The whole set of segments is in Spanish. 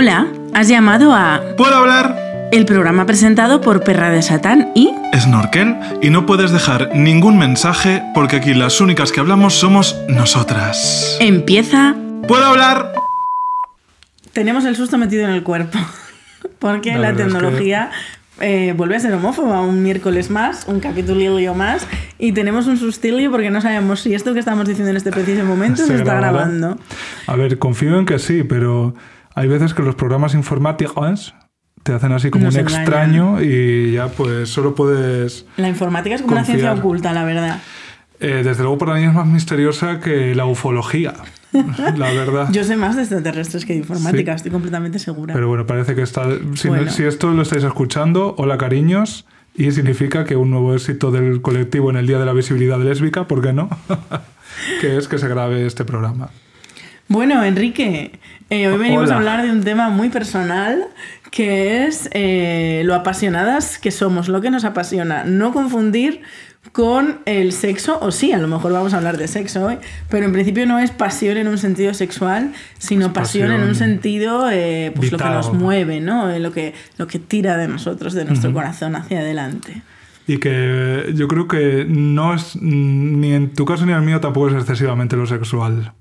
Hola, has llamado a ¿Puedo hablar? el programa presentado por Perra de Satán y Snorkel y no puedes dejar ningún mensaje porque aquí las únicas que hablamos somos nosotras. empieza. ¿Puedo hablar? Tenemos el susto metido en el cuerpo porque La la, verdad es que- tecnología eh, vuelve a ser homófoba un miércoles más, un capitulillo más y tenemos un sustilio porque no sabemos si esto que estamos diciendo en este preciso momento se, Se está grabando. A ver, confío en que sí, pero hay veces que los programas informáticos te hacen así como Nos un engañan. extraño y ya pues solo puedes... La informática es como una ciencia oculta, la verdad. eh, desde luego para mí es más misteriosa que la ufología, la verdad. Yo sé más de extraterrestres que de informática, Sí. estoy completamente segura. Pero bueno, parece que está... Si, no- si esto lo estáis escuchando, hola cariños, y significa que un nuevo éxito del colectivo en el Día de la Visibilidad Lésbica, ¿por qué no? que es que se grabe este programa. Bueno, Enrique, eh, hoy venimos Hola. a hablar de un tema muy personal que es eh, lo apasionadas que somos, lo que nos apasiona. No confundir con el sexo, o sí, a lo mejor vamos a hablar de sexo hoy, pero en principio no es pasión en un sentido sexual, sino pasión, en un sentido, eh, pues lo que nos mueve, ¿no? Lo, que, lo que tira de nosotros, de nuestro corazón hacia adelante. Y que yo creo que no es, ni en tu caso ni en el mío tampoco es excesivamente lo sexual.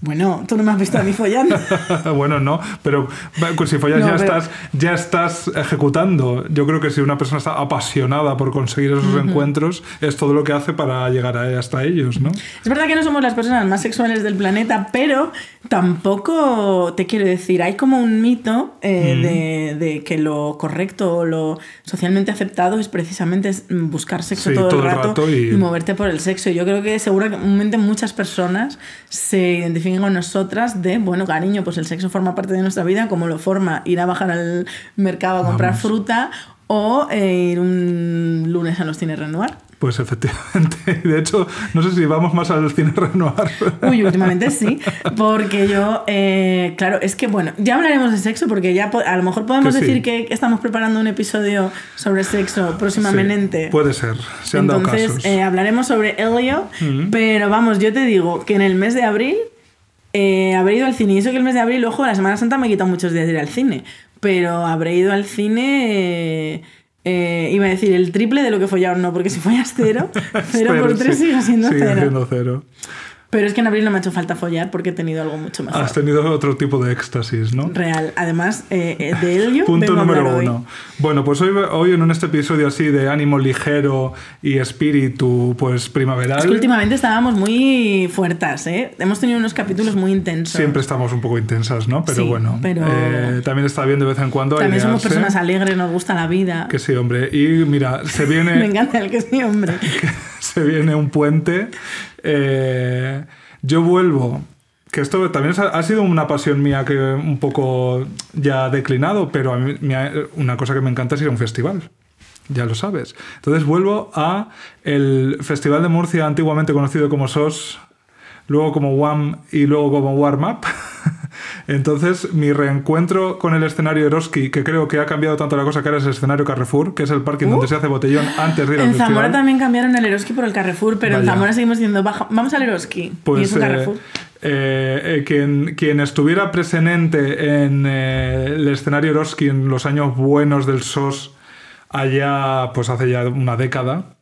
Bueno, tú no me has visto a mí follando. bueno, no, pero pues si follas No, ya, pero- estás, ya estás ejecutando. Yo creo que si una persona está apasionada por conseguir esos encuentros, es todo lo que hace para llegar a- hasta ellos, ¿no? Es verdad que no somos las personas más sexuales del planeta, pero tampoco te quiero decir, hay como un mito eh, de, de que lo correcto o lo socialmente aceptado es precisamente mm, buscar sexo Sí, todo, todo el rato y... y- moverte por el sexo. Yo creo que seguramente muchas personas se identifican con nosotras de, bueno, cariño, pues el sexo forma parte de nuestra vida, como lo forma ir a bajar al mercado a comprar Vamos. fruta o eh, ir un lunes a los cines Renoir. Pues efectivamente. De hecho, no sé si vamos más al cine Renoir. Uy, últimamente sí, porque yo, eh, claro, es que bueno, ya hablaremos de sexo porque ya a lo mejor podemos Que sí. decir que estamos preparando un episodio sobre sexo próximamente. Sí, puede ser, se han dado Entonces casos. eh, hablaremos sobre Elio, Mm. pero vamos, yo te digo que en el mes de abril eh, habré ido al cine y eso que el mes de abril, ojo, la Semana Santa me he quitado muchos días de ir al cine, pero habré ido al cine... eh, eh, iba a decir el triple de lo que follaron, no, porque si follas cero, cero por tres sí, sigue siendo sigue cero. siendo cero. Pero es que en abril no me ha hecho falta follar porque he tenido algo mucho mejor. Has tenido otro tipo de éxtasis, ¿no? Real. Además, eh, eh, de ello Punto número hoy. uno. Bueno, pues hoy, hoy en este episodio así de ánimo ligero y espíritu, pues primaveral. Es que últimamente estábamos muy fuertes, ¿eh? Hemos tenido unos capítulos muy intensos. Siempre estamos un poco intensas, ¿no? Pero Sí, bueno, pero- eh, también está bien de vez en cuando. También somos personas alegres, nos gusta la vida. Que sí, hombre. Y mira, se viene, Me encanta el que sí, hombre. se viene un puente. Eh, yo vuelvo. Que esto también ha sido una pasión mía que un poco ya ha declinado, pero a mí una cosa que me encanta es ir a un festival. Ya lo sabes. Entonces vuelvo a el Festival de Murcia, antiguamente conocido como SOS, luego como WAM y luego como Warm Up. Entonces, mi reencuentro con el escenario Eroski, que creo que ha cambiado tanto la cosa que ahora es el escenario Carrefour, que es el parking donde se hace botellón antes de ir al Uh. En festival. Zamora también cambiaron el Eroski por el Carrefour, pero en. Zamora seguimos diciendo, "Baja- vamos al Eroski. y es Pues un eh, Carrefour. eh, eh, quien, quien estuviera presente en el escenario Eroski en los años buenos del SOS, allá pues hace ya una década,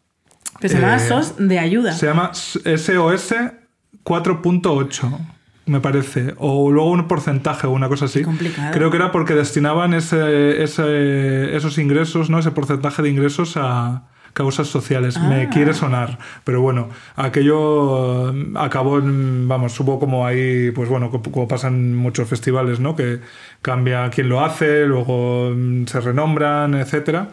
Que se llama SOS de ayuda. se llama SOS 4.8, me parece. O luego un porcentaje o una cosa así. Complicado. Creo que era porque destinaban ese, ese- esos ingresos, ¿no? Ese porcentaje de ingresos a causas sociales. Me Ah. quiere sonar. Pero bueno, aquello eh, acabó, en- vamos, hubo como ahí, pues bueno, co- como pasan muchos festivales, ¿no? Que cambia quién lo hace, luego mm, se renombran, etcétera.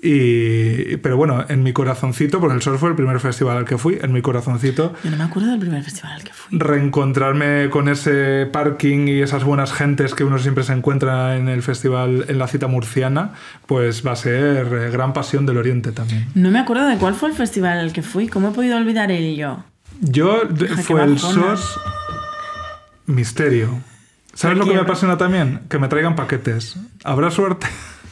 Y, pero bueno, en mi corazoncito, porque el Sol fue el primer festival al que fui, en mi corazoncito, Yo no me acuerdo del primer festival al que fui. reencontrarme con ese parking y esas buenas gentes que uno siempre se encuentra en el festival, en la cita murciana, pues va a ser eh, gran pasión del Oriente también. No me acuerdo de cuál fue el festival al que fui. ¿Cómo he podido olvidar el yo? Yo fue el. SOS Misterio. ¿Sabes ¿Por lo que qué? me apasiona también? Que me traigan paquetes. ¿Habrá suerte?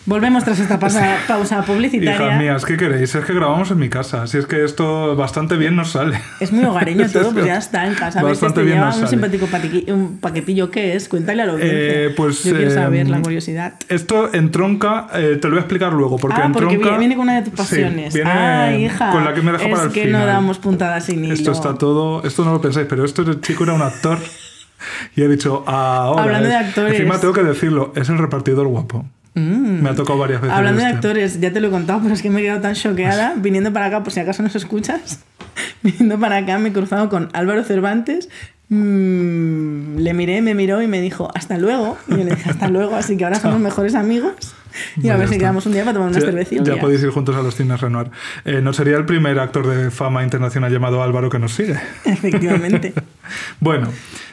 Volvemos tras esta pausa, pausa Hijas publicitaria. mías, ¿qué queréis? Es que grabamos en mi casa. Si es que esto bastante bien nos sale. Es muy hogareño todo, pues ya está en casa. Bastante te bien nos un sale. simpático un paquetillo que es. Cuéntale a la audiencia. Eh, pues, Yo quiero saber eh, la curiosidad. Esto entronca, eh, te lo voy a explicar luego, porque ah, porque entronca... viene, viene con una de tus Sí, pasiones. viene ah, hija. Con la que me deja es para el que final. no damos puntadas sin hilo. Esto está todo... Esto no lo pensáis, pero esto el chico era un actor. Y he dicho, ahora... Hablando de es- actores. Encima tengo que decirlo, es el repartidor guapo. Mm. Me ha tocado varias veces. Hablando de este. actores, ya te lo he contado, pero es que me he quedado tan choqueada viniendo para acá, por si acaso nos escuchas. Viniendo para acá me he cruzado con Álvaro Cervantes. mm, le miré, me miró y me dijo hasta luego. Y yo le dije hasta luego, así que ahora somos mejores amigos. Y a ver si ya está. quedamos un día para tomar unas Ya, cervecillas. ya podéis ir juntos a los cines Renoir. Eh, no sería el primer actor de fama internacional llamado Álvaro que nos sigue. Efectivamente. Bueno,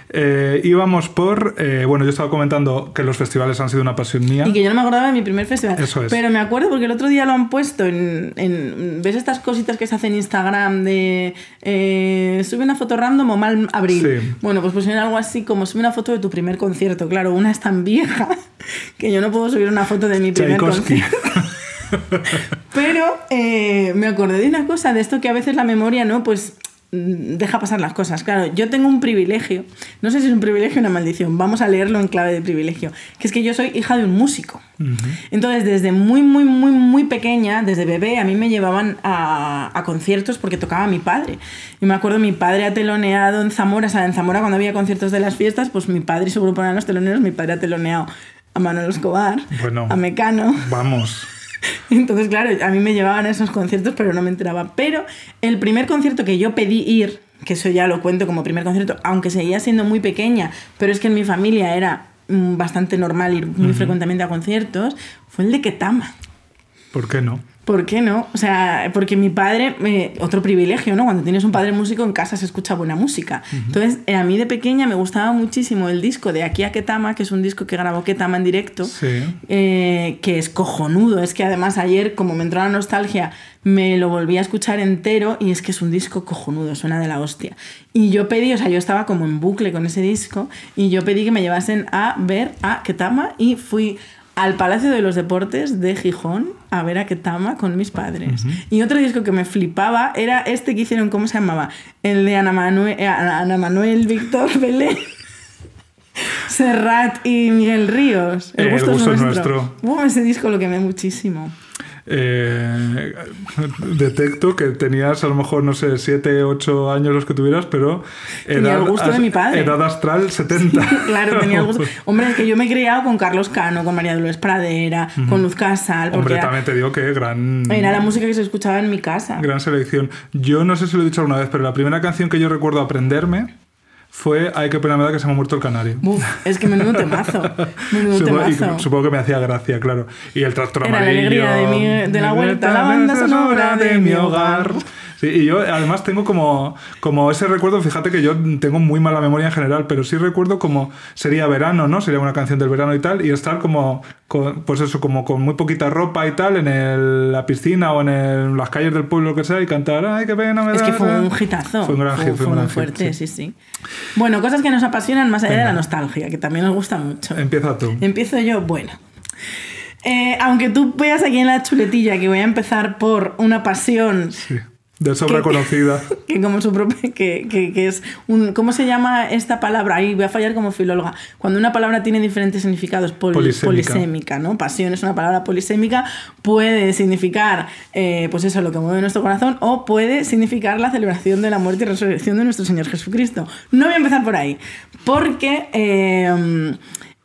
eh, íbamos por. eh, bueno, yo estaba comentando que los festivales han sido una pasión mía. Y que yo no me acordaba de mi primer festival. Eso es. Pero me acuerdo porque el otro día lo han puesto en. en- ¿Ves estas cositas que se hacen en Instagram de. eh, sube una foto random o mal abril? Sí. Bueno, pues pusieron algo así como sube una foto de tu primer concierto. Claro, una es tan vieja que yo no puedo subir una foto de mi primer Tchaikovsky. concierto. Pero eh, me acordé de una cosa, de esto que a veces la memoria, ¿no? Pues deja pasar las cosas. Claro, yo tengo un privilegio, no sé si es un privilegio o una maldición, vamos a leerlo en clave de privilegio, que es que yo soy hija de un músico. Entonces, desde muy, muy, muy, muy pequeña, desde bebé, a mí me llevaban a, a conciertos porque tocaba mi padre. Y me acuerdo, mi padre ha teloneado en Zamora, o sea, en Zamora cuando había conciertos de las fiestas, pues mi padre y su grupo eran los teloneros, mi padre ha teloneado a Manuel Escobar, Bueno. a Mecano. Vamos. Entonces, claro, a mí me llevaban a esos conciertos, pero no me enteraba. Pero el primer concierto que yo pedí ir, que eso ya lo cuento como primer concierto, aunque seguía siendo muy pequeña, pero es que en mi familia era mm, bastante normal ir muy frecuentemente a conciertos, fue el de Ketama. ¿Por qué no? ¿Por qué no? O sea, porque mi padre, eh, otro privilegio, ¿no? Cuando tienes un padre músico en casa se escucha buena música. Entonces, eh, a mí de pequeña me gustaba muchísimo el disco de Aquí a Ketama, que es un disco que grabó Ketama en directo, Sí. eh, que es cojonudo. Es que además ayer, como me entró la nostalgia, me lo volví a escuchar entero y es que es un disco cojonudo, suena de la hostia. Y yo pedí, o sea, yo estaba como en bucle con ese disco y yo pedí que me llevasen a ver a Ketama y fui al Palacio de los Deportes de Gijón a ver a Ketama con mis padres. Y otro disco que me flipaba era este que hicieron, ¿cómo se llamaba? El de Ana Manuel, eh, Ana Manuel Víctor Belén. Serrat y Miguel Ríos. El El gusto, es es nuestro. nuestro. Ese disco lo quemé muchísimo. Eh, detecto que tenías a lo mejor, no sé, 7, 8 años los que tuvieras, pero Tenía el gusto de mi padre. edad astral 70. claro, tenía el gusto. Hombre, es que yo me he criado con Carlos Cano, con María Dolores Pradera, con Luz Casal, Hombre, era, también te digo que gran, era la música que se escuchaba en mi casa. gran selección. Yo no sé si lo he dicho alguna vez, pero la primera canción que yo recuerdo aprenderme fue Ay, qué pena me da que se me ha muerto el canario. Uf, es que menudo temazo. Menudo Supongo, y temazo. supongo que me hacía gracia, claro. Y el tractor Era la amarillo. alegría de mi- de la vuelta a la banda sonora de mi hogar. Sí, y yo además tengo como, como ese recuerdo, fíjate que yo tengo muy mala memoria en general, pero sí recuerdo como sería verano, ¿no? Sería una canción del verano y tal, y estar como, con- pues eso, como con muy poquita ropa y tal, en el- la piscina o en el- las calles del pueblo, lo que sea, y cantar, ay, qué pena me Es da. que fue eh". un hitazo. Fue un gran hit, fue un muy gran hit, fuerte, sí. sí. sí, Bueno, cosas que nos apasionan más allá de la nostalgia, que también nos gusta mucho. Empieza tú. Empiezo yo, bueno. Eh, aunque tú veas aquí en la chuletilla que voy a empezar por una pasión Sí, de sobra conocida. que como su propia que, que- que es un ¿cómo se llama esta palabra? Ahí voy a fallar como filóloga. Cuando una palabra tiene diferentes significados, pol- Polisémica. polisémica, ¿no? Pasión es una palabra polisémica, puede significar eh, pues eso, lo que mueve nuestro corazón, o puede significar la celebración de la muerte y resurrección de nuestro Señor Jesucristo. No voy a empezar por ahí, porque eh,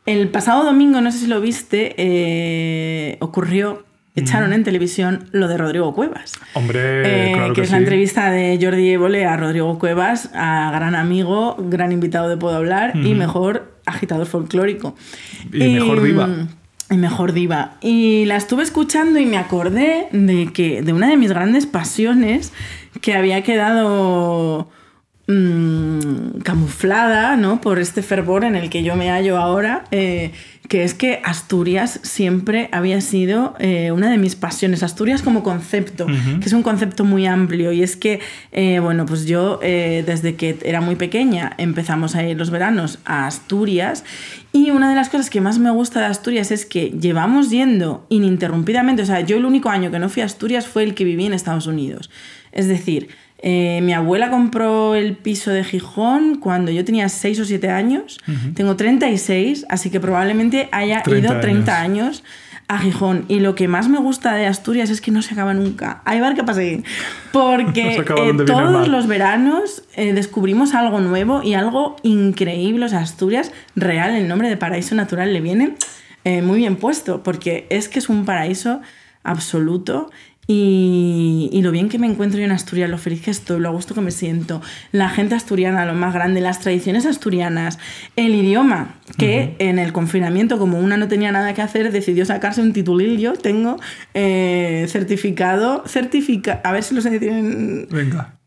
el pasado domingo, no sé si lo viste, eh, ocurrió, echaron en televisión lo de Rodrigo Cuevas. Hombre, Eh, claro que, que, es la entrevista de Jordi Évole a Rodrigo Cuevas, a gran amigo, gran invitado de Puedo Hablar y mejor agitador folclórico. Y mejor diva. Y mejor diva. Y la estuve escuchando y me acordé de que de una de mis grandes pasiones que había quedado mm, camuflada, ¿no? Por este fervor en el que yo me hallo ahora, eh, que es que Asturias siempre había sido eh, una de mis pasiones. Asturias como concepto, que es un concepto muy amplio. Y es que, eh, bueno, pues yo eh, desde que era muy pequeña empezamos a ir los veranos a Asturias. Y una de las cosas que más me gusta de Asturias es que llevamos yendo ininterrumpidamente. O sea, yo el único año que no fui a Asturias fue el que viví en Estados Unidos. Es decir, eh, mi abuela compró el piso de Gijón cuando yo tenía 6 o 7 años. Tengo 36, así que probablemente haya 30 ido 30 años. a Gijón. Y lo que más me gusta de Asturias es que no se acaba nunca. Hay bar que seguir. Porque No eh, todos los veranos eh, descubrimos algo nuevo y algo increíble. O sea, Asturias, real, el nombre de paraíso natural le viene muy bien puesto. Porque es que es un paraíso absoluto. Y, y lo bien que me encuentro yo en Asturias, lo feliz que estoy, lo a gusto que me siento, la gente asturiana, lo más grande, las tradiciones asturianas, el idioma, que en el confinamiento, como una no tenía nada que hacer, decidió sacarse un titulillo. Tengo eh, certificado, certifica, a ver si lo sé decir en, Venga.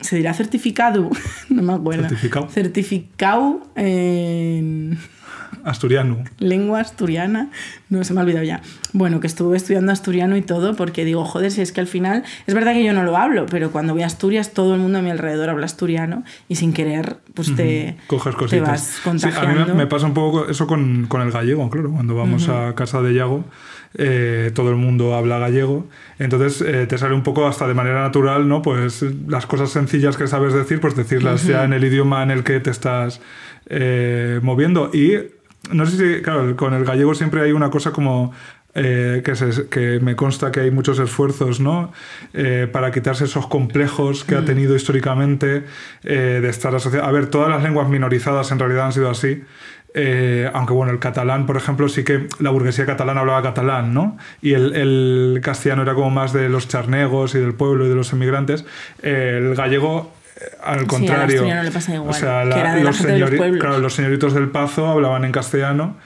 se dirá certificado, no me acuerdo. Certificado. Certificado en Asturiano. lengua asturiana, no se me ha olvidado ya. Bueno, que estuve estudiando asturiano y todo porque digo, joder, si es que al final, es verdad que yo no lo hablo, pero cuando voy a Asturias todo el mundo a mi alrededor habla asturiano y sin querer, pues te, Coges te vas Sí, contagiando. a mí me, me pasa un poco eso con, con el gallego, claro. Cuando vamos a casa de Yago, eh, todo el mundo habla gallego. Entonces eh, te sale un poco hasta de manera natural, ¿no? Pues las cosas sencillas que sabes decir, pues decirlas ya en el idioma en el que te estás eh, moviendo. Y no sé si, claro, con el gallego siempre hay una cosa como eh, que, se- que me consta que hay muchos esfuerzos ¿no? Eh, para quitarse esos complejos que ha tenido históricamente eh, de estar asociado. A ver, todas las lenguas minorizadas en realidad han sido así. eh, aunque bueno, el catalán, por ejemplo, sí que la burguesía catalana hablaba catalán, ¿no? Y el, el castellano era como más de los charnegos y del pueblo y de los emigrantes. El gallego, al al contrario. asturiano le pasa igual, O sea, que la- era de la los, gente de los señori- pueblos. claro, los señoritos del Pazo hablaban en castellano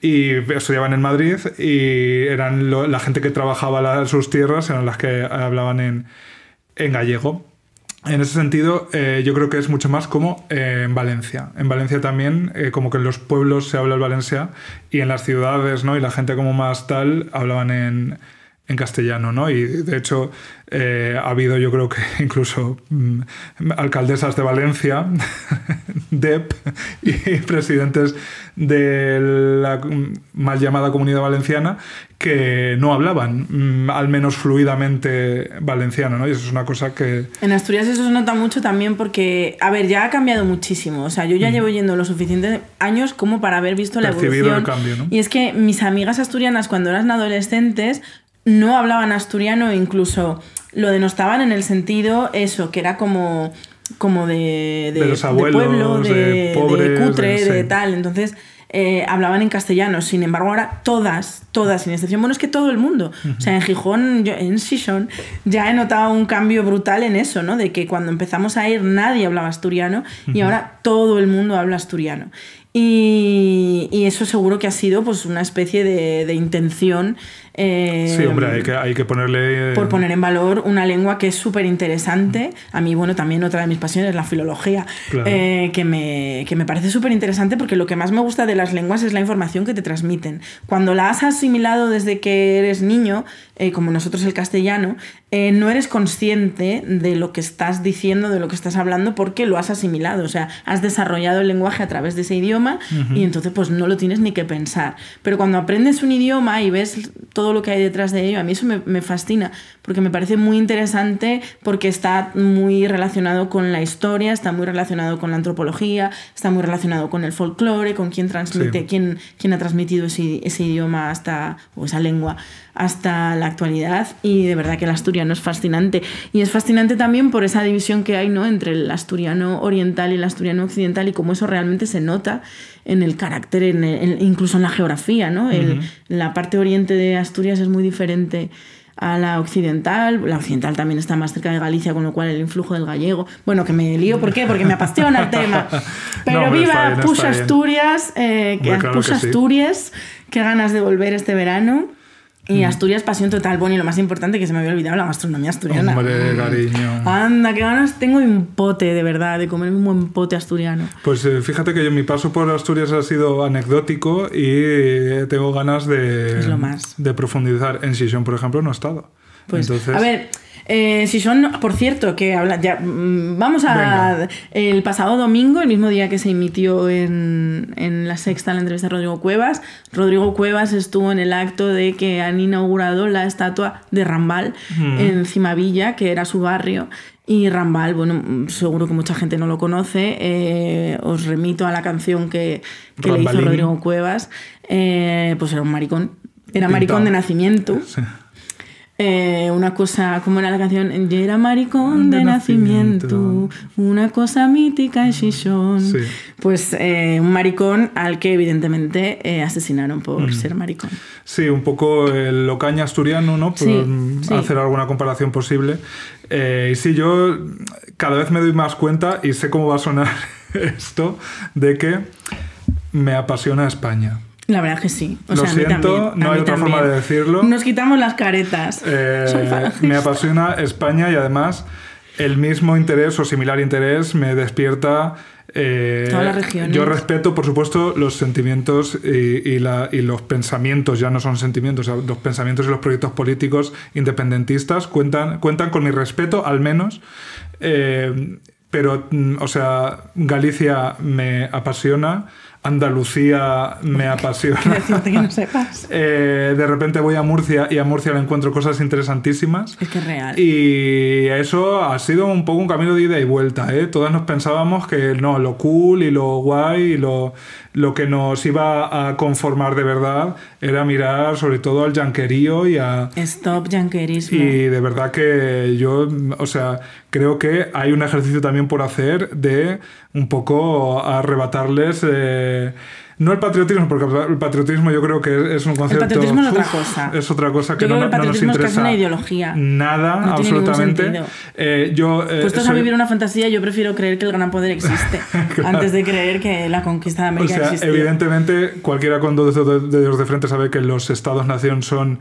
y estudiaban en Madrid y eran lo- la gente que trabajaba la- sus tierras eran las que hablaban en, en gallego. En ese sentido, eh, yo creo que es mucho más como eh, en Valencia. En Valencia también, eh, como que en los pueblos se habla el valencia y en las ciudades, ¿no? Y la gente como más tal hablaban en, en castellano, ¿no? Y de hecho eh, ha habido, yo creo que incluso mm, alcaldesas de Valencia, DEP, y presidentes de la mm, mal llamada Comunidad Valenciana que no hablaban, mm, al menos fluidamente valenciano, ¿no? Y eso es una cosa que... En Asturias eso se nota mucho también porque, a ver, ya ha cambiado muchísimo. O sea, yo ya llevo yendo los suficientes años como para haber visto la evolución. el cambio, ¿no? Y es que mis amigas asturianas cuando eran adolescentes no hablaban asturiano, incluso lo denostaban en el sentido eso, que era como como de, De los abuelos, pueblo, de, pobres, de cutre, de- tal. Entonces eh, hablaban en castellano. Sin embargo, ahora todas, todas, sin excepción, bueno, es que todo el mundo. O sea, en Gijón, yo, en Sison, ya he notado un cambio brutal en eso, ¿no? De que cuando empezamos a ir nadie hablaba asturiano y ahora todo el mundo habla asturiano. Y, y eso seguro que ha sido pues una especie de, de intención. Eh, Sí, hombre, hay que, hay que ponerle... eh, por poner en valor una lengua que es súper interesante. A mí, bueno, también otra de mis pasiones, la filología, Claro. eh, que, me, que me parece súper interesante porque lo que más me gusta de las lenguas es la información que te transmiten. Cuando la has asimilado desde que eres niño, eh, como nosotros el castellano, eh, no eres consciente de lo que estás diciendo, de lo que estás hablando, porque lo has asimilado. O sea, has desarrollado el lenguaje a través de ese idioma y entonces pues no lo tienes ni que pensar. Pero cuando aprendes un idioma y ves todo lo que hay detrás de ello, a mí eso me, me fascina, porque me parece muy interesante, porque está muy relacionado con la historia, está muy relacionado con la antropología, está muy relacionado con el folclore, con quién transmite, Sí. quién, quién ha transmitido ese, ese idioma hasta, o esa lengua hasta la actualidad y de verdad que el asturiano es fascinante y es fascinante también por esa división que hay ¿no? entre el asturiano oriental y el asturiano occidental y cómo eso realmente se nota en el carácter, en el- en- incluso en la geografía. ¿no? El- La parte oriente de Asturias es muy diferente a la occidental, la occidental también está más cerca de Galicia, con lo cual el influjo del gallego, bueno, que me lío, ¿por qué? Porque me apasiona el tema. Pero No, viva Push. Asturias, eh, que claro Push que sí. Asturias, qué ganas de volver este verano. Y Asturias, pasión total. Bueno, y lo más importante que se me había olvidado, la gastronomía asturiana. Hombre, cariño. Anda, qué ganas tengo un pote, de verdad, de comer un buen pote asturiano. Pues eh, fíjate que yo, mi paso por Asturias ha sido anecdótico y eh, tengo ganas de, Es lo más. de profundizar. En Sison, por ejemplo, no he estado. Pues, Entonces, a ver, eh, si son, por cierto, que habla, ya, mm, vamos a. Venga. El pasado domingo, el mismo día que se emitió en, en La Sexta la entrevista de Rodrigo Cuevas, Rodrigo Cuevas estuvo en el acto de que han inaugurado la estatua de Rambal en Cimavilla, que era su barrio. Y Rambal, bueno, mm, seguro que mucha gente no lo conoce. eh, os remito a la canción que, que le hizo. Rodrigo Cuevas. eh, pues era un maricón. Era Pintado. maricón de nacimiento. sí. Eh, una cosa, ¿cómo era la canción? Yo era maricón de, De nacimiento, nacimiento. una cosa mítica en Shishon. Sí. Pues eh, un maricón al que evidentemente eh, asesinaron por Mm. ser maricón. Sí, un poco el locaña asturiano, ¿no? Por Sí, mm, sí. hacer alguna comparación posible. Y sí, yo cada vez me doy más cuenta y sé cómo va a sonar esto de que me apasiona España. La verdad que sí. O Lo sea, a mí siento, también, a no hay otra también. forma de decirlo. Nos quitamos las caretas. Eh, Soy me apasiona España y además el mismo interés o similar interés me despierta. eh, Todas las regiones. Yo respeto, por supuesto, los sentimientos y, y la- y los pensamientos, ya no son sentimientos, los pensamientos y los proyectos políticos independentistas cuentan, cuentan con mi respeto, al menos. Eh, pero, mm, o sea, Galicia me apasiona, Andalucía me apasiona. Quiero decirte que no sepas. Eh, de repente voy a Murcia y a Murcia le encuentro cosas interesantísimas. Es que es real. Y eso ha sido un poco un camino de ida y vuelta, ¿eh? Todas nos pensábamos que no, lo cool y lo guay y lo, lo que nos iba a conformar de verdad era mirar sobre todo al yanquerío y a... Stop yanquerismo. Y de verdad que yo, o sea, creo que hay un ejercicio también por hacer de un poco arrebatarles... eh, no el patriotismo, porque el patriotismo yo creo que es un concepto... patriotismo es otra cosa. Es otra cosa que Yo no, el no nos patriotismo es interesa. una ideología. Nada, No absolutamente. Eh, yo, eh, Puestos a vivir una fantasía, yo prefiero creer que el gran poder existe antes de creer que la conquista de O América sea, existió. evidentemente, cualquiera con dos dedos de- dedos de frente sabe que los estados-nación son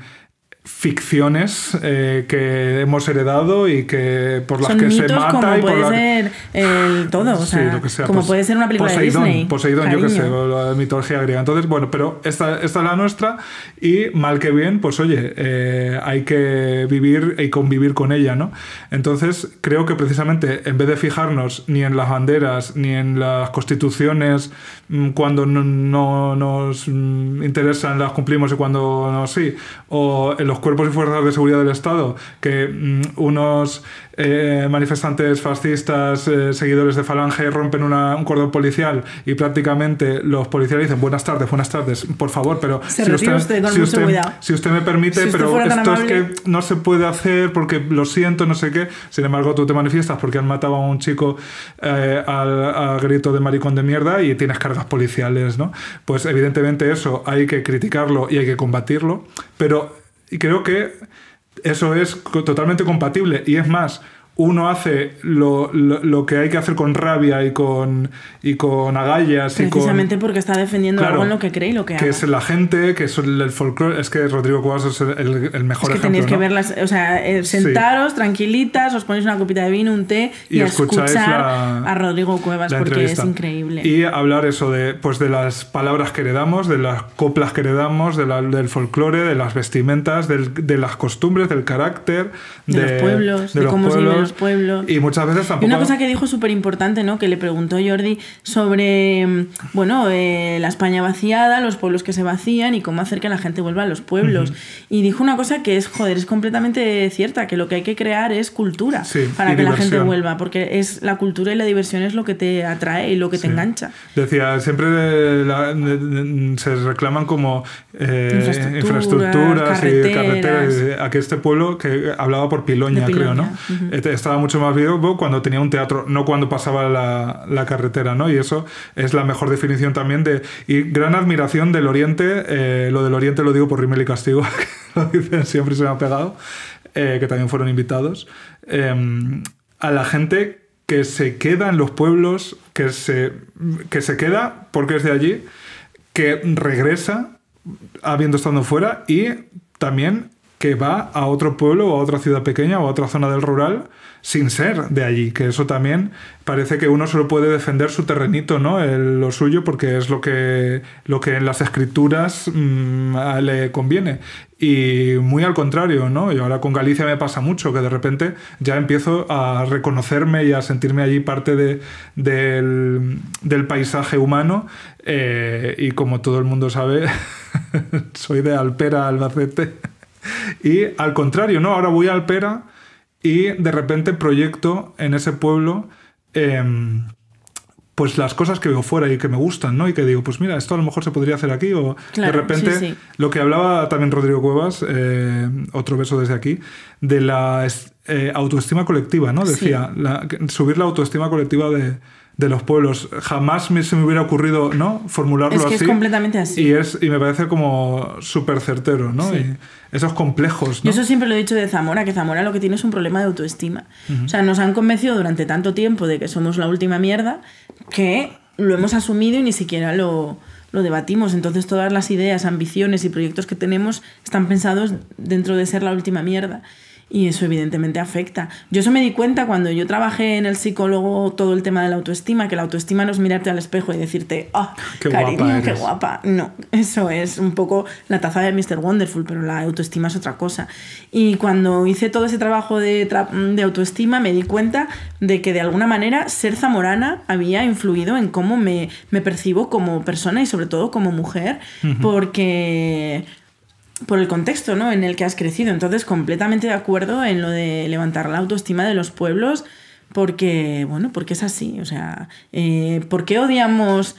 ficciones eh, que hemos heredado y que por las Son que mitos se mata como y por puede la- ser el todo, o Sí, sea, lo que sea, como pues, puede ser una película Poseidón, de Disney. Poseidón, yo qué cariño. sé, la mitología griega. Entonces, bueno, pero esta, esta es la nuestra y mal que bien, pues oye, eh, hay que vivir y convivir con ella, ¿no? Entonces, creo que precisamente en vez de fijarnos ni en las banderas ni en las constituciones, mm, cuando no, no nos mm, interesan las cumplimos y cuando no sí, o en los cuerpos y fuerzas de seguridad del Estado, que mm, unos eh, manifestantes fascistas, eh, seguidores de Falange, rompen una- un cordón policial y prácticamente los policías dicen buenas tardes, buenas tardes, por favor, pero Se retira usted con si, mucho usted, si usted me permite, Si pero esto es que no se puede hacer porque lo siento, no sé qué. Sin embargo, tú te manifiestas porque han matado a un chico eh, al, al grito de maricón de mierda y tienes cargas policiales, ¿no? Pues evidentemente eso hay que criticarlo y hay que combatirlo, pero creo que eso es totalmente compatible. Y es más uno hace lo, lo- lo que hay que hacer con rabia y con, y con agallas y con, Precisamente porque está defendiendo Claro, algo en lo que cree y lo que, que ama. es la gente, que es el, folclore. Es que Rodrigo Cuevas es el, el- mejor Es que ejemplo. tenéis que verlas, o sea, eh, sentaros tranquilitas, os ponéis una copita de vino, un té y, Y a escucháis escuchar la- a Rodrigo Cuevas porque entrevista. es increíble. Y hablar eso de, pues de las palabras que heredamos, de las coplas que heredamos, de la- del folclore, de las vestimentas, del- de las costumbres, del carácter, De los pueblos, de los cómo pueblos. Los pueblos. Y muchas veces Y tampoco. una cosa que dijo súper importante, ¿no? Que le preguntó Jordi sobre, mm, bueno, eh, la España vaciada, los pueblos que se vacían y cómo hacer que la gente vuelva a los pueblos. Y dijo una cosa que es, joder, es completamente cierta, que lo que hay que crear es cultura Sí, para y que la gente vuelva, porque es la cultura y la diversión es lo que te atrae y lo que te engancha. Decía, siempre la- se reclaman como eh, Infraestructuras, infraestructuras y carreteras. carreteras. y A que este pueblo, que hablaba por Piloña, creo, ¿no? Estaba mucho más vivo cuando tenía un teatro, no cuando pasaba la, la carretera, ¿no? Y eso es la mejor definición también de... Y gran admiración del Oriente, eh, lo del Oriente lo digo por Rimmel y Castigo, que lo dicen siempre se me ha pegado, eh, que también fueron invitados, eh, a la gente que se queda en los pueblos, que se, que se queda porque es de allí, que regresa habiendo estado fuera y también que va a otro pueblo o a otra ciudad pequeña o a otra zona del rural sin ser de allí, que eso también parece que uno solo puede defender su terrenito, ¿no? El- lo suyo, porque es lo que, lo que en las escrituras mm, le conviene. Y muy al contrario, ¿no? Y ahora con Galicia me pasa mucho, que de repente ya empiezo a reconocerme y a sentirme allí parte de- del, del paisaje humano. eh, y como todo el mundo sabe, soy de Alpera, Albacete. Y al contrario, ¿no? Ahora voy a Alpera y de repente proyecto en ese pueblo em, pues las cosas que veo fuera y que me gustan, ¿no? Y que digo, pues mira, esto a lo mejor se podría hacer aquí o Claro, de repente sí, sí. lo que hablaba también Rodrigo Cuevas, eh, otro beso desde aquí, de la eh, autoestima colectiva, ¿no? Sí. Decía, la- subir la autoestima colectiva de, de los pueblos. Jamás me, se me hubiera ocurrido, ¿no? Formularlo Es que es así. completamente así. Y, es, y me parece como súper certero, ¿no? Sí. Y esos complejos, Yo ¿no? eso siempre lo he dicho de Zamora, que Zamora lo que tiene es un problema de autoestima. O sea, nos han convencido durante tanto tiempo de que somos la última mierda que lo hemos asumido y ni siquiera lo, lo debatimos. Entonces todas las ideas, ambiciones y proyectos que tenemos están pensados dentro de ser la última mierda. Y eso evidentemente afecta. Yo eso me di cuenta cuando yo trabajé en el psicólogo todo el tema de la autoestima, que la autoestima no es mirarte al espejo y decirte, ah, Qué cariño, guapa qué eres". guapa. No, eso es un poco la taza de Mr. Wonderful, pero la autoestima es otra cosa. Y cuando hice todo ese trabajo de, tra- de autoestima, me di cuenta de que de alguna manera ser zamorana había influido en cómo me, me percibo como persona y sobre todo como mujer, porque por el contexto ¿no? en el que has crecido. Entonces, completamente de acuerdo en lo de levantar la autoestima de los pueblos, porque, bueno, porque es así. O sea, eh, ¿por qué odiamos...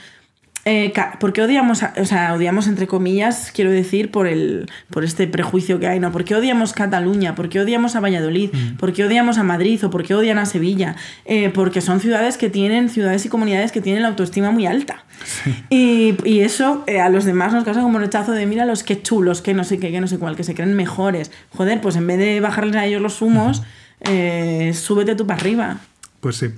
eh, ¿Por qué odiamos, a- o sea, odiamos entre comillas, quiero decir, por, el, por este prejuicio que hay, ¿no? ¿Por qué odiamos Cataluña? ¿Por qué odiamos a Valladolid? ¿Por qué odiamos a Madrid? ¿O por qué odian a Sevilla? Eh, porque son ciudades que tienen, ciudades y comunidades que tienen la autoestima muy alta. Y, y eso eh, a los demás nos causa como rechazo de mira los que chulos, que no sé qué, que no sé cuál, que se creen mejores. Joder, pues en vez de bajarles a ellos los humos, eh, súbete tú para arriba. Pues sí.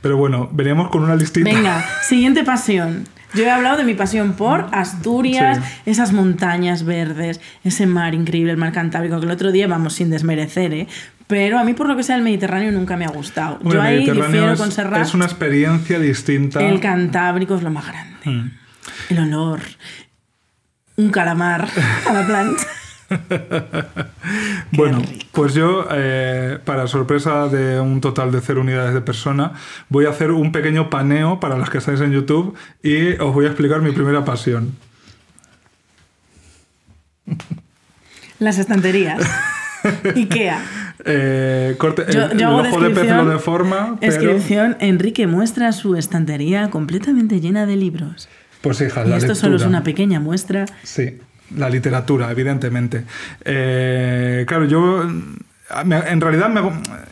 Pero bueno, veníamos con una listita. Venga, siguiente pasión. Yo he hablado de mi pasión por Asturias, Sí. esas montañas verdes, ese mar increíble, el mar Cantábrico, que el otro día vamos sin desmerecer, ¿eh? Pero a mí por lo que sea el Mediterráneo nunca me ha gustado. Bueno, Yo ahí difiero es, con Serrat. es una experiencia distinta. El Cantábrico es lo más grande. Mm. El olor. Un calamar a la plancha. Bueno, rico. pues yo, eh, para sorpresa de un total de cero unidades de persona, voy a hacer un pequeño paneo para las que estáis en YouTube y os voy a explicar mi primera pasión. Las estanterías. Ikea. Eh, corte, Yo, el, yo hago el ojo de pez lo deforma, pero... descripción, Enrique muestra su estantería completamente llena de libros. Pues hija, Y la esto solo es una pequeña muestra. Sí, la literatura, evidentemente. Eh, claro, yo en realidad me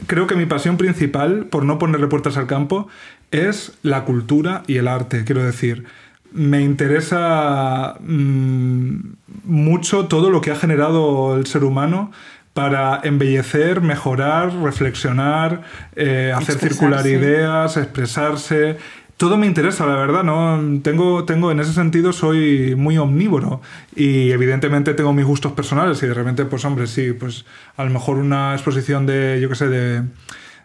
creo que mi pasión principal, por no ponerle puertas al campo, es la cultura y el arte. Quiero decir, me interesa mm, mucho todo lo que ha generado el ser humano para embellecer, mejorar, reflexionar, eh, hacer circular ideas, expresarse. Todo me interesa, la verdad, ¿no? Tengo, tengo, en ese sentido, soy muy omnívoro. Y evidentemente tengo mis gustos personales. Y de repente, pues hombre, sí, pues a lo mejor una exposición de, yo qué sé, de,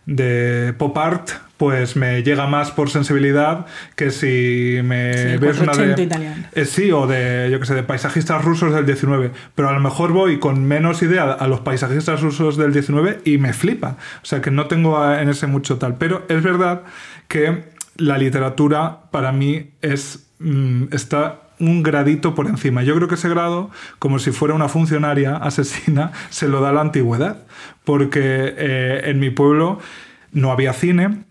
de pop art, pues me llega más por sensibilidad que si me Sí, ves una 480 de. italiano. Eh, sí, o de, yo qué sé, de paisajistas rusos del 19. Pero a lo mejor voy con menos idea a los paisajistas rusos del 19 y me flipa. O sea que no tengo en ese mucho tal. Pero es verdad que la literatura para mí es mm, está un gradito por encima. Yo creo que ese grado, como si fuera una funcionaria asesina, se lo da la antigüedad. Porque eh, en mi pueblo no había cine,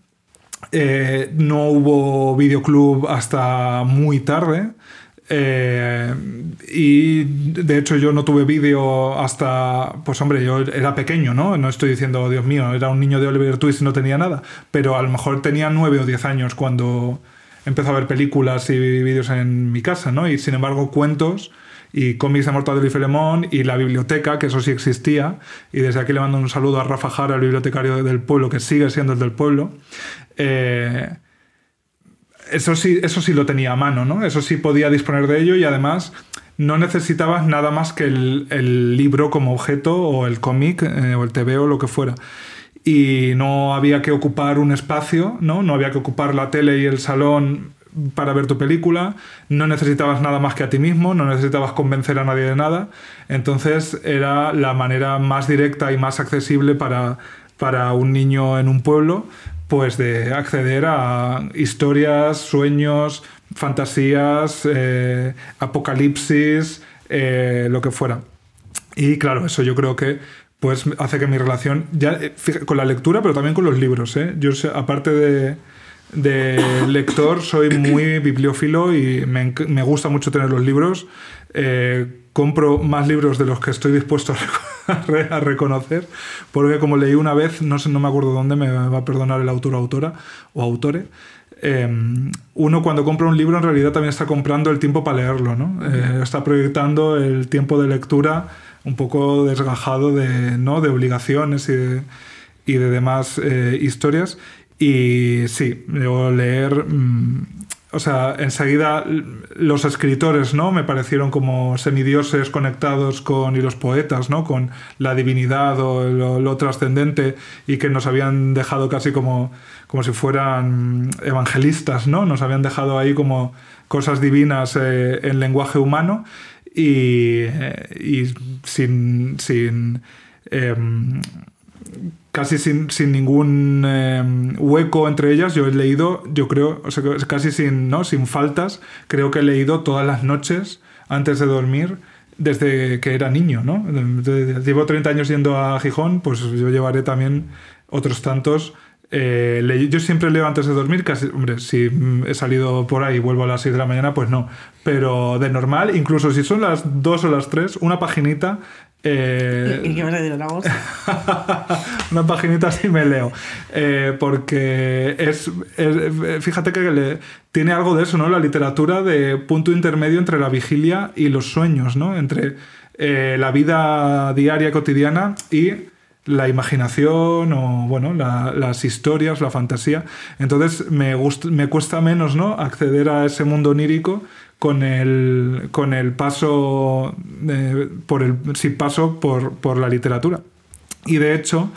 eh, no hubo videoclub hasta muy tarde. Eh, y de hecho yo no tuve vídeo hasta, pues hombre, yo era pequeño, ¿no? No estoy diciendo, Dios mío, era un niño de Oliver Twist y no tenía nada, pero a lo mejor tenía nueve o diez años cuando empezó a ver películas y vídeos en mi casa, ¿no? Y sin embargo cuentos y cómics de Mortadelo y Filemón y la biblioteca, que eso sí existía, y desde aquí le mando un saludo a Rafa Jara, el bibliotecario del pueblo, que sigue siendo el del pueblo. Eh, eso sí, eso sí lo tenía a mano, ¿no? Eso sí podía disponer de ello y además no necesitabas nada más que el, libro como objeto o el cómic eh, o el TV o lo que fuera. Y no había que ocupar un espacio, ¿no? No había que ocupar la tele y el salón para ver tu película, no necesitabas nada más que a ti mismo, no necesitabas convencer a nadie de nada, entonces era la manera más directa y más accesible para, para un niño en un pueblo, pues de acceder a historias, sueños, fantasías, eh, apocalipsis, eh, lo que fuera. Y claro, eso yo creo que pues hace que mi relación, ya eh, con la lectura, pero también con los libros, ¿eh? Yo, aparte de, de lector, soy muy bibliófilo y me, me gusta mucho tener los libros. Eh, compro más libros de los que estoy dispuesto a, re- a reconocer, porque como leí una vez, no sé, no me acuerdo dónde, me va a perdonar el autor o autora o autore. eh, uno cuando compra un libro en realidad también está comprando el tiempo para leerlo, ¿no? Eh, está proyectando el tiempo de lectura un poco desgajado de, ¿no? de obligaciones y de, y de demás eh, historias. Y sí, leer, mm, o sea, enseguida los escritores, ¿no? Me parecieron como semidioses conectados con, y los poetas, ¿no? Con la divinidad o lo, lo trascendente y que nos habían dejado casi como, como si fueran evangelistas, ¿no? Nos habían dejado ahí como cosas divinas eh, en lenguaje humano y, eh, y sin, sin em, casi sin, sin ningún eh, hueco entre ellas. Yo he leído, yo creo, o sea, casi sin, ¿no? sin faltas, creo que he leído todas las noches antes de dormir desde que era niño. ¿no? Llevo 30 años yendo a Gijón, pues yo llevaré también otros tantos. Eh, le- yo siempre leo antes de dormir, casi, hombre, si he salido por ahí y vuelvo a las 6 de la mañana, pues no. Pero de normal, incluso si son las 2 o las 3, una paginita. eh, ¿Y qué vas a decir otra cosa? una paginita sí me leo. Eh, porque es, es- Fíjate que le- tiene algo de eso, ¿no? La literatura de punto intermedio entre la vigilia y los sueños, ¿no? Entre la vida diaria, cotidiana y la imaginación o, bueno, la- las historias, la fantasía. Entonces me, gust- me cuesta menos, ¿no? Acceder a ese mundo onírico con el, con el paso, eh, por el, sin paso por, por la literatura. Y de hecho,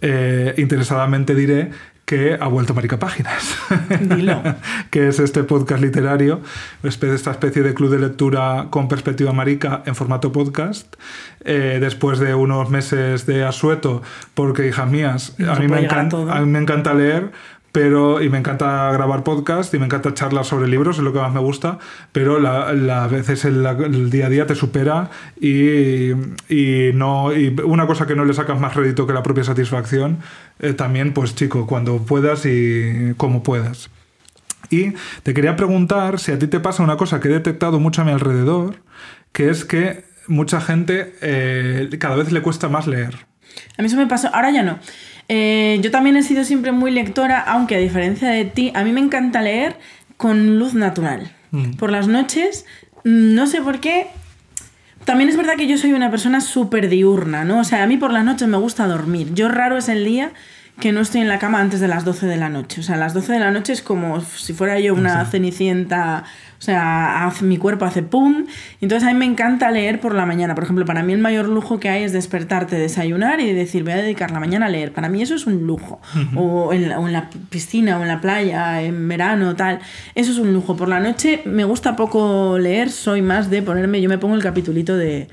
eh, interesadamente diré que ha vuelto Marica Páginas. Dilo. que es este podcast literario, espe- esta especie de club de lectura con perspectiva marica en formato podcast. Eh, después de unos meses de asueto, porque hijas mías, No a mí, me encanta, a mí me encanta leer, pero y me encanta grabar podcast y me encanta charlar sobre libros, es lo que más me gusta, pero la, la- a veces el, día a día te supera y, y no y una cosa que no le sacas más rédito que la propia satisfacción, eh, también pues chico, cuando puedas y como puedas. Y te quería preguntar si a ti te pasa una cosa que he detectado mucho a mi alrededor, que es que mucha gente eh, cada vez le cuesta más leer. A mí eso me pasó, ahora ya no. Eh, yo también he sido siempre muy lectora, aunque a diferencia de ti, a mí me encanta leer con luz natural. Mm. Por las noches, mm, no sé por qué. También es verdad que yo soy una persona súper diurna, ¿no? O sea, a mí por las noches me gusta dormir. Yo raro es el día que no estoy en la cama antes de las 12 de la noche. O sea, las 12 de la noche es como si fuera yo una cenicienta. O sea, hace- mi cuerpo hace pum. Entonces a mí me encanta leer por la mañana. Por ejemplo, para mí el mayor lujo que hay es despertarte, desayunar y decir, voy a dedicar la mañana a leer. Para mí eso es un lujo. o, en la, o en la piscina, o en la playa, en verano, tal. Eso es un lujo. Por la noche me gusta poco leer, soy más de ponerme, yo me pongo el capitulito de,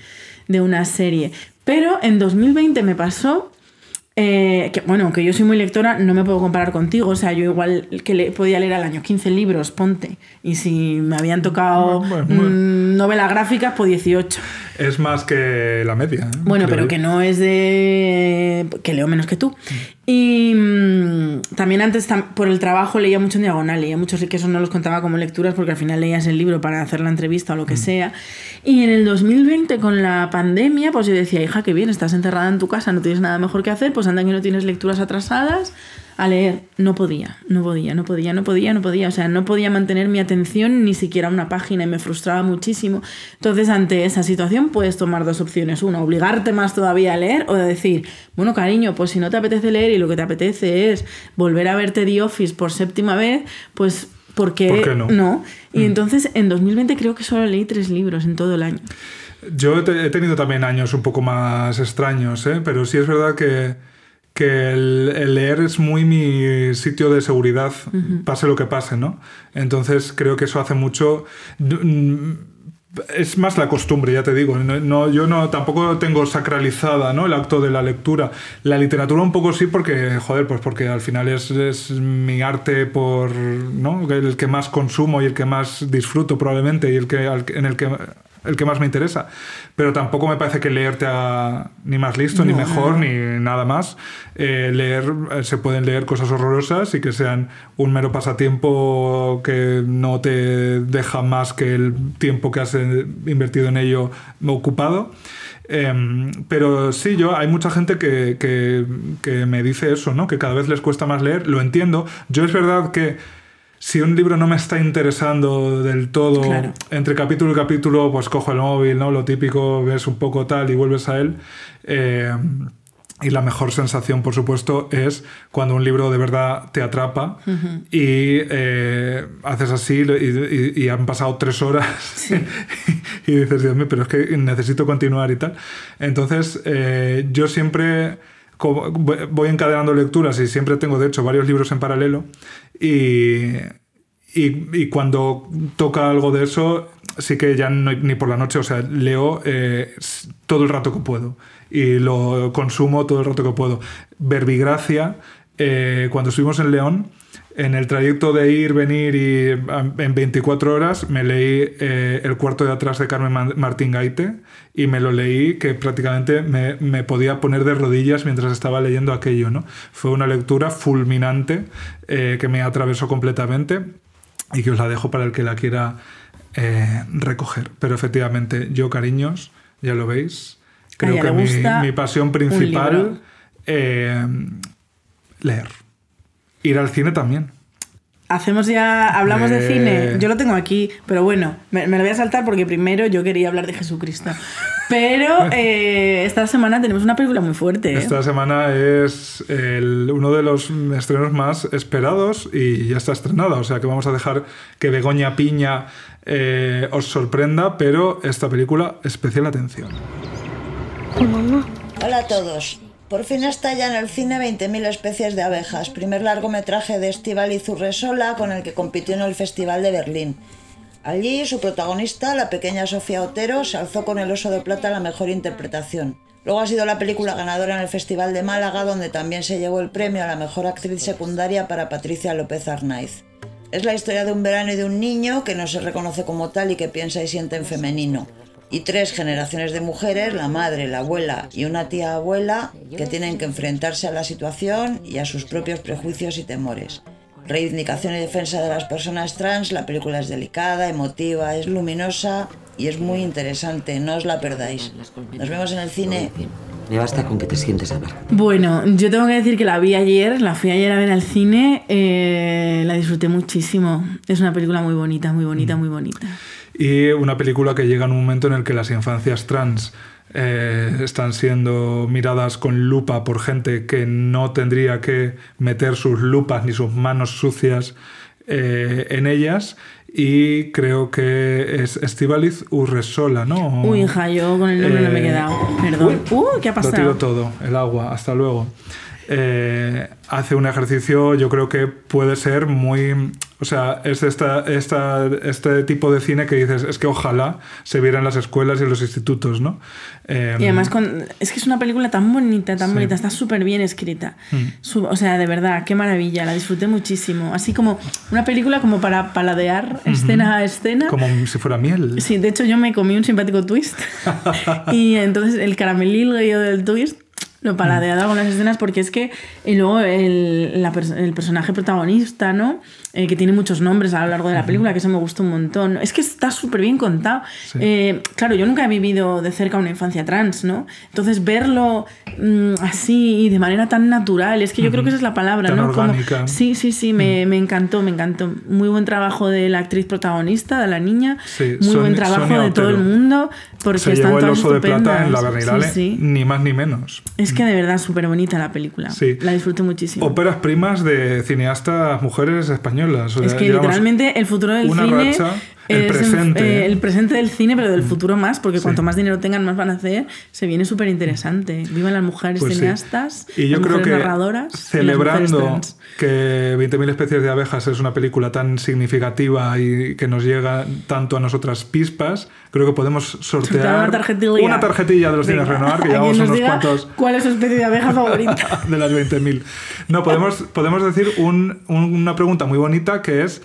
de una serie. Pero en 2020 me pasó eh, que, bueno, que yo soy muy lectora, no me puedo comparar contigo. O sea, yo igual que le, podía leer al año 15 libros, ponte. Y si me habían tocado Bueno, bueno. mm, novelas gráficas, pues 18. Es más que la media. ¿eh? Bueno, Creo pero yo. que no es de. que leo menos que tú. Y mm, también antes, tam- por el trabajo, leía mucho en diagonal, leía muchos que eso no los contaba como lecturas porque al final leías el libro para hacer la entrevista o lo que sea. Y en el 2020, con la pandemia, pues yo decía, hija, qué bien, estás encerrada en tu casa, no tienes nada mejor que hacer, pues anda que no tienes lecturas atrasadas. A leer, no podía, no podía, no podía, no podía, no podía. O sea, no podía mantener mi atención ni siquiera una página y me frustraba muchísimo. Entonces, ante esa situación, puedes tomar dos opciones. Una, obligarte más todavía a leer o decir, bueno, cariño, pues si no te apetece leer y lo que te apetece es volver a verte The Office por séptima vez, pues ¿por qué, ¿Por qué no? Mm. Y entonces en 2020 creo que solo leí tres libros en todo el año. Yo he tenido también años un poco más extraños, ¿eh? pero sí es verdad que, que el, el leer es muy mi sitio de seguridad, pase lo que pase, ¿no? Entonces creo que eso hace mucho... Es más la costumbre, ya te digo. No, no- yo no tampoco tengo sacralizada ¿no? el acto de la lectura. La literatura un poco sí, porque, joder, pues porque al final es, es mi arte por, ¿no? el que más consumo y el que más disfruto probablemente y el que, al- en el que el que más me interesa. Pero tampoco me parece que leer te haga ni más listo, ni mejor, no. ni nada más. Eh, leer, eh, se pueden leer cosas horrorosas y que sean un mero pasatiempo que no te deja más que el tiempo que has eh, invertido en ello ocupado. Em, pero sí, yo hay mucha gente que, que- que me dice eso, ¿no? Que cada vez les cuesta más leer. Lo entiendo. Yo es verdad que si un libro no me está interesando del todo, Claro. entre capítulo y capítulo, pues cojo el móvil, ¿no? Lo típico, ves un poco tal y vuelves a él. Eh, y la mejor sensación, por supuesto, es cuando un libro de verdad te atrapa y eh, haces así y, y- y han pasado tres horas y dices, Dios mío, pero es que necesito continuar y tal. Entonces, eh, yo siempre voy encadenando lecturas y siempre tengo, de hecho, varios libros en paralelo y, y, cuando toca algo de eso, sí que ya no, ni por la noche, o sea, leo eh, todo el rato que puedo y lo consumo todo el rato que puedo. Verbigracia, eh, cuando estuvimos en León, en el trayecto de ir, venir y en 24 horas me leí eh, El cuarto de atrás de Carmen Martín Gaite y me lo leí que prácticamente me, me podía poner de rodillas mientras estaba leyendo aquello. ¿no? Fue una lectura fulminante eh, que me atravesó completamente y que os la dejo para el que la quiera eh, recoger. Pero efectivamente, yo, cariños, ya lo veis, creo que mi, mi pasión principal leer. Ir al cine también. Hacemos ya, hablamos de Eh. cine. Yo lo tengo aquí, pero bueno, me, me lo voy a saltar porque primero yo quería hablar de Jesucristo. Pero eh, esta semana tenemos una película muy fuerte. ¿eh? Esta semana es el- uno de los estrenos más esperados y ya está estrenada. O sea que vamos a dejar que Begoña Piña eh, os sorprenda, pero esta película, especial atención. Hola a todos. Por fin está ya en el cine 20.000 especies de abejas, primer largometraje de Estíbaliz Urresola con el que compitió en el Festival de Berlín. Allí su protagonista, la pequeña Sofía Otero, se alzó con el Oso de Plata la mejor interpretación. Luego ha sido la película ganadora en el Festival de Málaga, donde también se llevó el premio a la mejor actriz secundaria para Patricia López Arnaiz. Es la historia de un verano y de un niño que no se reconoce como tal y que piensa y siente en femenino. Y tres generaciones de mujeres, la madre, la abuela y una tía abuela, que tienen que enfrentarse a la situación y a sus propios prejuicios y temores. Reivindicación y defensa de las personas trans, la película es delicada, emotiva, es luminosa y es muy interesante, no os la perdáis. Nos vemos en el cine. Me basta con que te sientes a ver. Bueno, yo tengo que decir que la vi ayer, la fui ayer a ver al cine, eh, la disfruté muchísimo. Es una película muy bonita, muy bonita, muy bonita. Y una película que llega en un momento en el que las infancias trans eh, están siendo miradas con lupa por gente que no tendría que meter sus lupas ni sus manos sucias eh, en ellas. Y creo que es Estivaliz Urresola, ¿no? Uy, hija, yo con el nombre no me he Eh, quedado. Perdón. Uh, ¿qué ha Lo tiro pasado? todo, el agua, hasta luego. Eh, hace un ejercicio, yo creo que puede ser muy. O sea, es esta, esta, este tipo de cine que dices, es que ojalá se viera en las escuelas y en los institutos, ¿no? Eh, Y además, con- es que es una película tan bonita, tan Sí. bonita, está súper bien escrita. Mm. O sea, de verdad, qué maravilla, la disfruté muchísimo. Así como una película como para paladear escena a escena. Como si fuera miel. Sí, de hecho yo me comí un simpático twist. y entonces el caramelillo del twist lo paladeaba con las escenas porque es que y luego el, la el personaje protagonista, ¿no? Eh, que tiene muchos nombres a lo largo de la película, que eso me gustó un montón. Es que está súper bien contado. Sí. Eh, claro, yo nunca he vivido de cerca una infancia trans, ¿no? Entonces verlo mm, así y de manera tan natural, es que yo creo que esa es la palabra, Tan ¿no? Como- sí, sí, sí, me, me encantó, me encantó. Muy buen trabajo de la actriz protagonista, de la niña. Sí, Muy buen Sonia- trabajo Sonia de todo el Otero. mundo. Porque se están llevó el oso de plata en la. Berlinale, Sí, ni más ni menos. Es Es que de verdad súper bonita la película. Sí. La disfruté muchísimo. Óperas primas de cineastas mujeres españolas. O es que literalmente el futuro del cine racha, el es presente. Mm. eh, el presente del cine, pero del futuro más, porque Sí. cuanto más dinero tengan, más van a hacer. Se viene súper interesante. Vivan las mujeres Pues sí. cineastas, Y yo las creo mujeres que narradoras, celebrando que 20.000 especies de abejas es una película tan significativa y que nos llega tanto a nosotras pispas, creo que podemos sortear una tarjetilla. una tarjetilla de los cines Venga, Renoir, que llevamos nos unos diga cuantos ¿Cuál es su especie de abeja favorita? de las 20.000. No, podemos, podemos decir un- un- una pregunta muy bonita que es,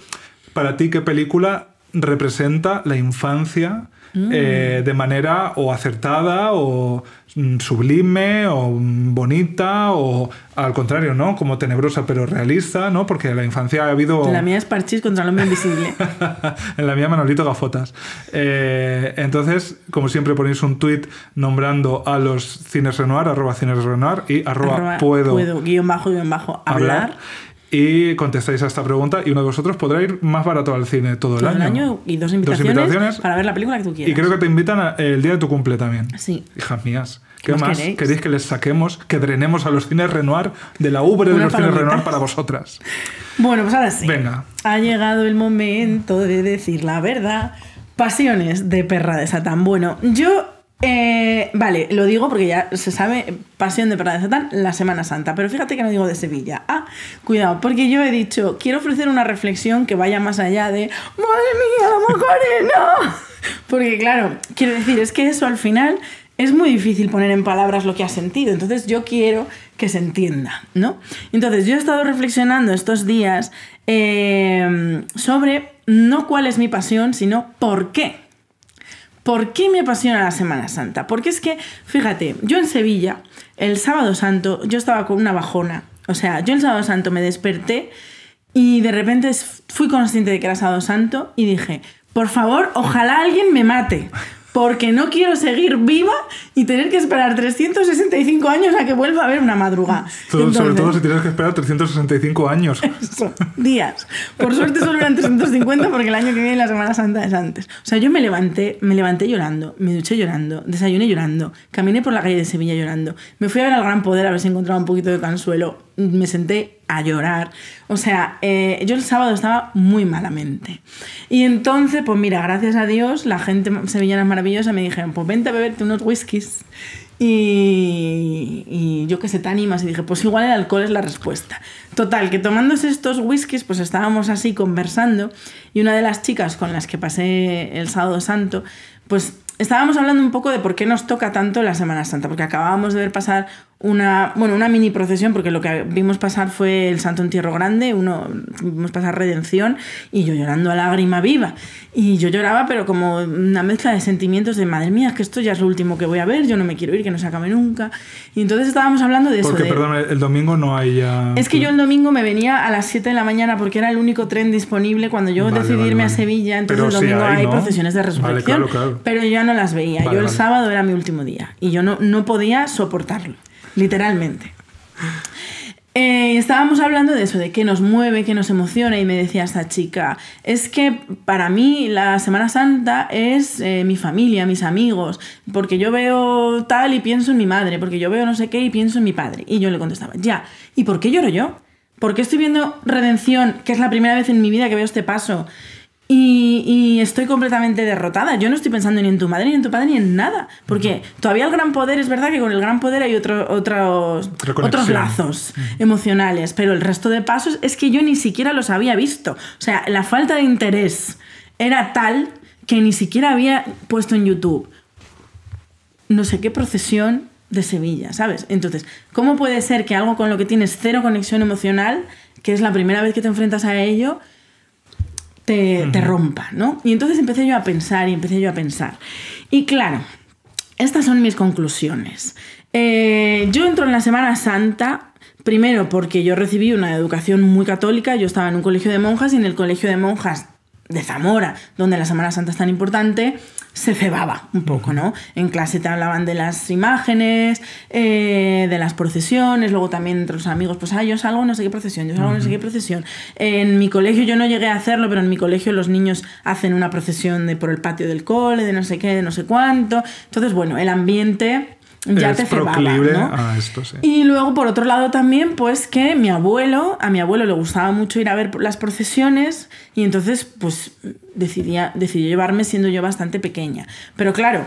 para ti, ¿qué película representa la infancia Mm. eh, de manera o acertada o mm, sublime o mm, bonita o al contrario, ¿no? Como tenebrosa pero realista, ¿no? Porque la infancia ha habido... La mía es Parchís contra el hombre invisible. en la mía Manolito Gafotas. Eh, entonces, como siempre, ponéis un tweet nombrando a los cines Renoir, arroba cines Renoir y arroba, Arroba puedo, guion bajo, guion bajo, hablar. hablar. Y contestáis a esta pregunta y uno de vosotros podrá ir más barato al cine todo, Todo el el año. año y dos invitaciones, invitaciones. para ver la película que tú quieras. Y creo que te invitan a- el día de tu cumple también. Sí. Hijas mías. ¿Qué ¿Qué más más queréis? queréis? que les saquemos, que drenemos a los cines Renoir de la ubre de los cines palomitas. Renoir para vosotras? Bueno, pues ahora sí. Venga. Ha llegado el momento de decir la verdad. Pasiones de perra de Satán. Bueno, yo. Eh, vale, lo digo porque ya se sabe, Pasión de Perra de Satán, la Semana Santa. Pero fíjate que no digo de Sevilla. Ah, cuidado, porque yo he dicho, quiero ofrecer una reflexión que vaya más allá de ¡Madre mía, la Macarena! Porque claro, quiero decir, es que eso al final es muy difícil poner en palabras lo que has sentido. Entonces yo quiero que se entienda, ¿no? Entonces yo he estado reflexionando estos días eh, sobre no cuál es mi pasión, sino por qué. ¿Por qué me apasiona la Semana Santa? Porque es que, fíjate, yo en Sevilla, el sábado santo, yo estaba con una bajona. O sea, yo el sábado santo me desperté y de repente fui consciente de que era sábado santo y dije, por favor, ojalá alguien me mate. Porque no quiero seguir viva y tener que esperar 365 años a que vuelva a haber una madrugada. Todo- sobre todo si tienes que esperar 365 años. eso, días. Por suerte solo eran 350 porque el año que viene la Semana Santa es antes. O sea, yo me levanté, me levanté llorando, me duché llorando, desayuné llorando, caminé por la calle de Sevilla llorando, me fui a ver al Gran Poder a ver si encontraba un poquito de consuelo, me senté a llorar. O sea, eh, yo el sábado estaba muy malamente. Y entonces, pues mira, gracias a Dios, la gente sevillana maravillosa, me dijeron, pues vente a beberte unos whiskies. Y, y yo que sé, te animas y dije, pues igual el alcohol es la respuesta. Total, que tomándose estos whiskies, pues estábamos así conversando y una de las chicas con las que pasé el sábado santo, pues estábamos hablando un poco de por qué nos toca tanto la Semana Santa, porque acabábamos de ver pasar una, bueno, una mini procesión, porque lo que vimos pasar fue el Santo Entierro Grande, uno, vimos pasar Redención y yo llorando a lágrima viva. Y yo lloraba, pero como una mezcla de sentimientos de, madre mía, es que esto ya es lo último que voy a ver, yo no me quiero ir, que no se acabe nunca. Y entonces estábamos hablando de eso. Porque, perdón, el domingo no hay ya... es que yo el domingo me venía a las 7 de la mañana porque era el único tren disponible. Cuando yo Vale, decidí vale, irme a vale. Sevilla, entonces Pero el domingo hay, hay ¿no? procesiones de resurrección. claro, claro. Pero yo ya no las veía. Yo el sábado era mi último día y yo no, no podía soportarlo, literalmente. Eh, estábamos hablando de eso, de qué nos mueve, qué nos emociona, y me decía esta chica, es que para mí la Semana Santa es eh, mi familia, mis amigos, porque yo veo tal y pienso en mi madre, porque yo veo no sé qué y pienso en mi padre. Y yo le contestaba, ya, ¿y por qué lloro yo? ¿Por qué estoy viendo Redención, que es la primera vez en mi vida que veo este paso? Y, y estoy completamente derrotada. Yo no estoy pensando ni en tu madre, ni en tu padre, ni en nada. Porque todavía el gran poder, es verdad que con el gran poder hay otro, otros, otros lazos emocionales, pero el resto de pasos es que yo ni siquiera los había visto. O sea, la falta de interés era tal que ni siquiera había puesto en YouTube no sé qué procesión de Sevilla, ¿sabes? Entonces, ¿cómo puede ser que algo con lo que tienes cero conexión emocional, que es la primera vez que te enfrentas a ello, te, te rompa, ¿no? Y entonces empecé yo a pensar y empecé yo a pensar. Y claro, estas son mis conclusiones. Eh, yo entro en la Semana Santa, primero porque yo recibí una educación muy católica, yo estaba en un colegio de monjas y en el colegio de monjas de Zamora, donde la Semana Santa es tan importante, se cebaba un poco, ¿no? En clase te hablaban de las imágenes, eh, de las procesiones, luego también entre los amigos, pues, ah, yo salgo no sé qué procesión, yo salgo no sé qué procesión. En mi colegio yo no llegué a hacerlo, pero en mi colegio los niños hacen una procesión de por el patio del cole, de no sé qué, de no sé cuánto. Entonces, bueno, el ambiente ya es te cebaba, proclive ¿no? a esto, sí. Y luego, por otro lado, también, pues que mi abuelo, a mi abuelo le gustaba mucho ir a ver las procesiones y entonces, pues, decidía, decidió llevarme siendo yo bastante pequeña. Pero claro,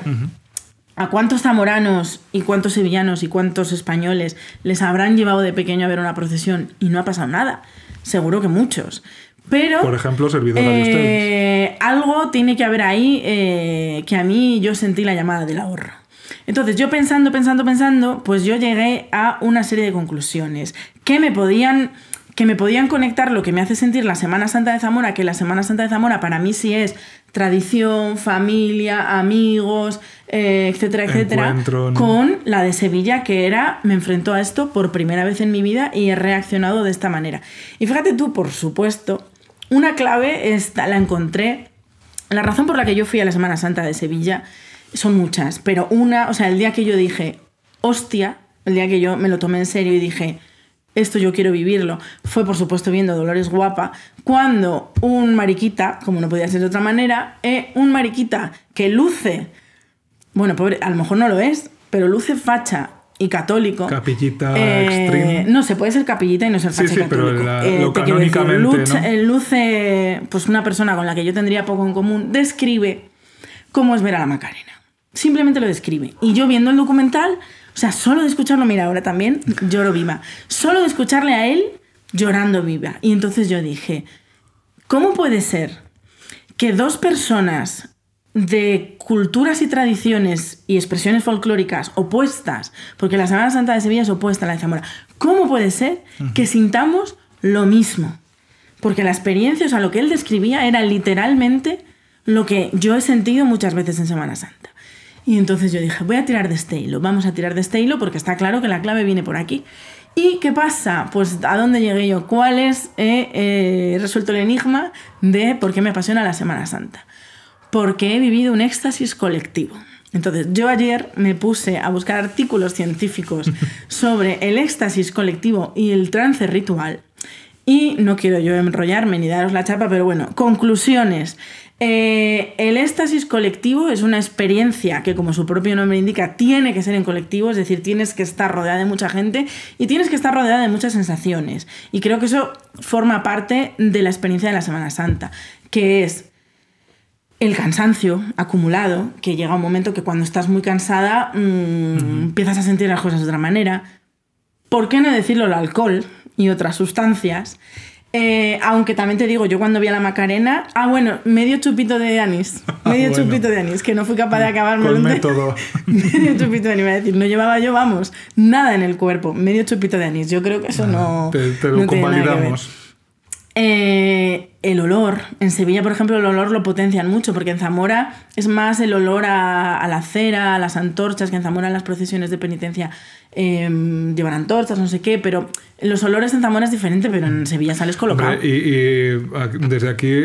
¿a cuántos zamoranos y cuántos sevillanos y cuántos españoles les habrán llevado de pequeño a ver una procesión y no ha pasado nada? Seguro que muchos. Pero... Por ejemplo, servidora de ustedes. Eh, algo tiene que haber ahí eh, que a mí yo sentí la llamada del ahorro. Entonces, yo pensando, pensando, pensando, pues yo llegué a una serie de conclusiones que me podían que me podían conectar lo que me hace sentir la Semana Santa de Zamora, que la Semana Santa de Zamora para mí sí es tradición, familia, amigos, eh, etcétera, etcétera, Encuentro, ¿no? con la de Sevilla, que era, me enfrentó a esto por primera vez en mi vida y he reaccionado de esta manera. Y fíjate tú, por supuesto, una clave esta, la encontré. La razón por la que yo fui a la Semana Santa de Sevilla son muchas, pero una, o sea, el día que yo dije, hostia, el día que yo me lo tomé en serio y dije, esto yo quiero vivirlo, fue por supuesto viendo Dolores Guapa, cuando un mariquita, como no podía ser de otra manera, eh, un mariquita que luce, bueno, pobre, a lo mejor no lo es, pero luce facha y católico. Capillita eh. No, se puede ser capillita y no ser facha sí, pero católico. la- Eh, lo te quiero decir, canónicamente, lucha- ¿no? eh, luce, pues una persona con la que yo tendría poco en común, describe cómo es ver a la Macarena. Simplemente lo describe. Y yo viendo el documental, o sea, solo de escucharlo, mira, ahora también lloro viva. Solo de escucharle a él llorando viva. Y entonces yo dije, ¿cómo puede ser que dos personas de culturas y tradiciones y expresiones folclóricas opuestas, porque la Semana Santa de Sevilla es opuesta a la de Zamora, ¿cómo puede ser que sintamos lo mismo? Porque la experiencia, o sea, lo que él describía era literalmente lo que yo he sentido muchas veces en Semana Santa. Y entonces yo dije, voy a tirar de este hilo, vamos a tirar de este hilo porque está claro que la clave viene por aquí. ¿Y qué pasa? Pues a dónde llegué yo, cuál es, eh, eh, he resuelto el enigma de por qué me apasiona la Semana Santa. Porque he vivido un éxtasis colectivo. Entonces, yo ayer me puse a buscar artículos científicos sobre el éxtasis colectivo y el trance ritual. Y no quiero yo enrollarme ni daros la chapa, pero bueno, conclusiones. Eh, el éxtasis colectivo es una experiencia que, como su propio nombre indica, tiene que ser en colectivo, es decir, tienes que estar rodeada de mucha gente y tienes que estar rodeada de muchas sensaciones. Y creo que eso forma parte de la experiencia de la Semana Santa, que es el cansancio acumulado, que llega un momento que cuando estás muy cansada mm, empiezas a sentir las cosas de otra manera. ¿Por qué no decirlo el alcohol y otras sustancias? Eh, aunque también te digo, yo cuando vi a la Macarena, ah, bueno, medio chupito de anís, medio Bueno. chupito de anís, que no fui capaz de acabarme. Con método. medio chupito de anís, a decir, no llevaba yo, vamos, nada en el cuerpo, medio chupito de anís. Yo creo que eso no. Te, te no lo ver. convalidamos. Eh, el olor. En Sevilla, por ejemplo, el olor lo potencian mucho, porque en Zamora es más el olor a, a la cera, a las antorchas, que en Zamora en las procesiones de penitencia eh, llevan antorchas, no sé qué, pero los olores en Zamora es diferente, pero en Sevilla sales colocado. Hombre, y, desde aquí,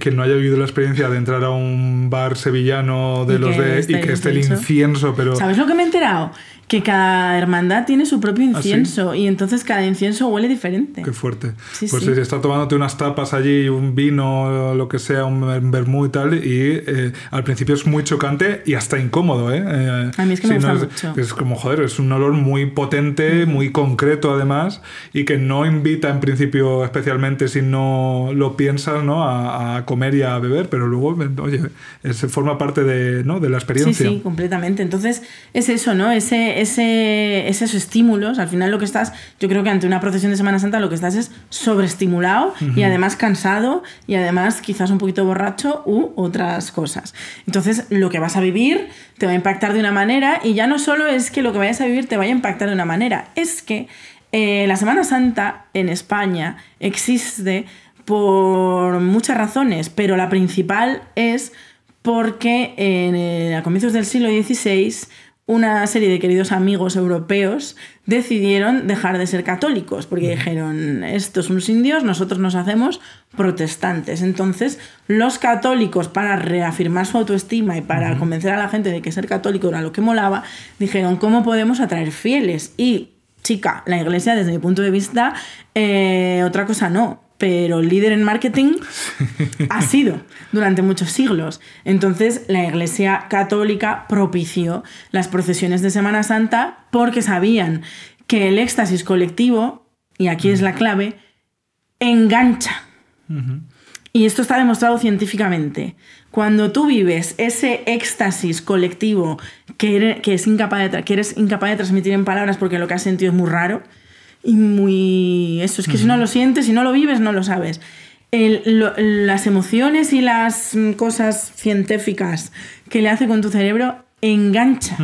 quien no haya vivido la experiencia de entrar a un bar sevillano de Y los que de. y que esté el incienso, pero. ¿Sabes lo que me he enterado? Que cada hermandad tiene su propio ¿Ah, sí? incienso y entonces cada incienso huele diferente. Qué fuerte. Sí, pues sí. si está tomándote unas tapas allí, un vino, lo que sea, un vermú y tal, y eh, al principio es muy chocante y hasta incómodo, ¿eh? Eh, A mí es que me gusta es, mucho. Es como, joder, es un olor muy potente, muy concreto además, y que no invita en principio especialmente si no lo piensas, ¿no? A, a comer y a beber, pero luego, oye, es- forma parte de, ¿no? de la Sí, experiencia. sí, completamente. Entonces, es eso, ¿no? Ese, ese, esos estímulos. Al final, lo que estás, yo creo que ante una procesión de Semana Santa, lo que estás es sobreestimulado y además cansado y además quizás un poquito borracho u otras cosas. Entonces, lo que vas a vivir te va a impactar de una manera y ya no solo es que lo que vayas a vivir te vaya a impactar de una manera, es que eh, la Semana Santa en España existe por muchas razones, pero la principal es porque eh, a comienzos del siglo XVI una serie de queridos amigos europeos decidieron dejar de ser católicos, porque dijeron, estos son indios, nosotros nos hacemos protestantes. Entonces, los católicos, para reafirmar su autoestima y para convencer a la gente de que ser católico era lo que molaba, dijeron, ¿cómo podemos atraer fieles? Y chica, la iglesia desde mi punto de vista, eh, otra cosa no. Pero líder en marketing ha sido durante muchos siglos. Entonces la Iglesia Católica propició las procesiones de Semana Santa porque sabían que el éxtasis colectivo, y aquí es la clave, engancha. Y esto está demostrado científicamente. Cuando tú vives ese éxtasis colectivo que eres, que es incapaz de, que eres incapaz de transmitir en palabras porque lo que has sentido es muy raro, y muy... Eso es que si no lo sientes, si no lo vives, no lo sabes. las emociones y las mm, cosas científicas que le hace con tu cerebro engancha.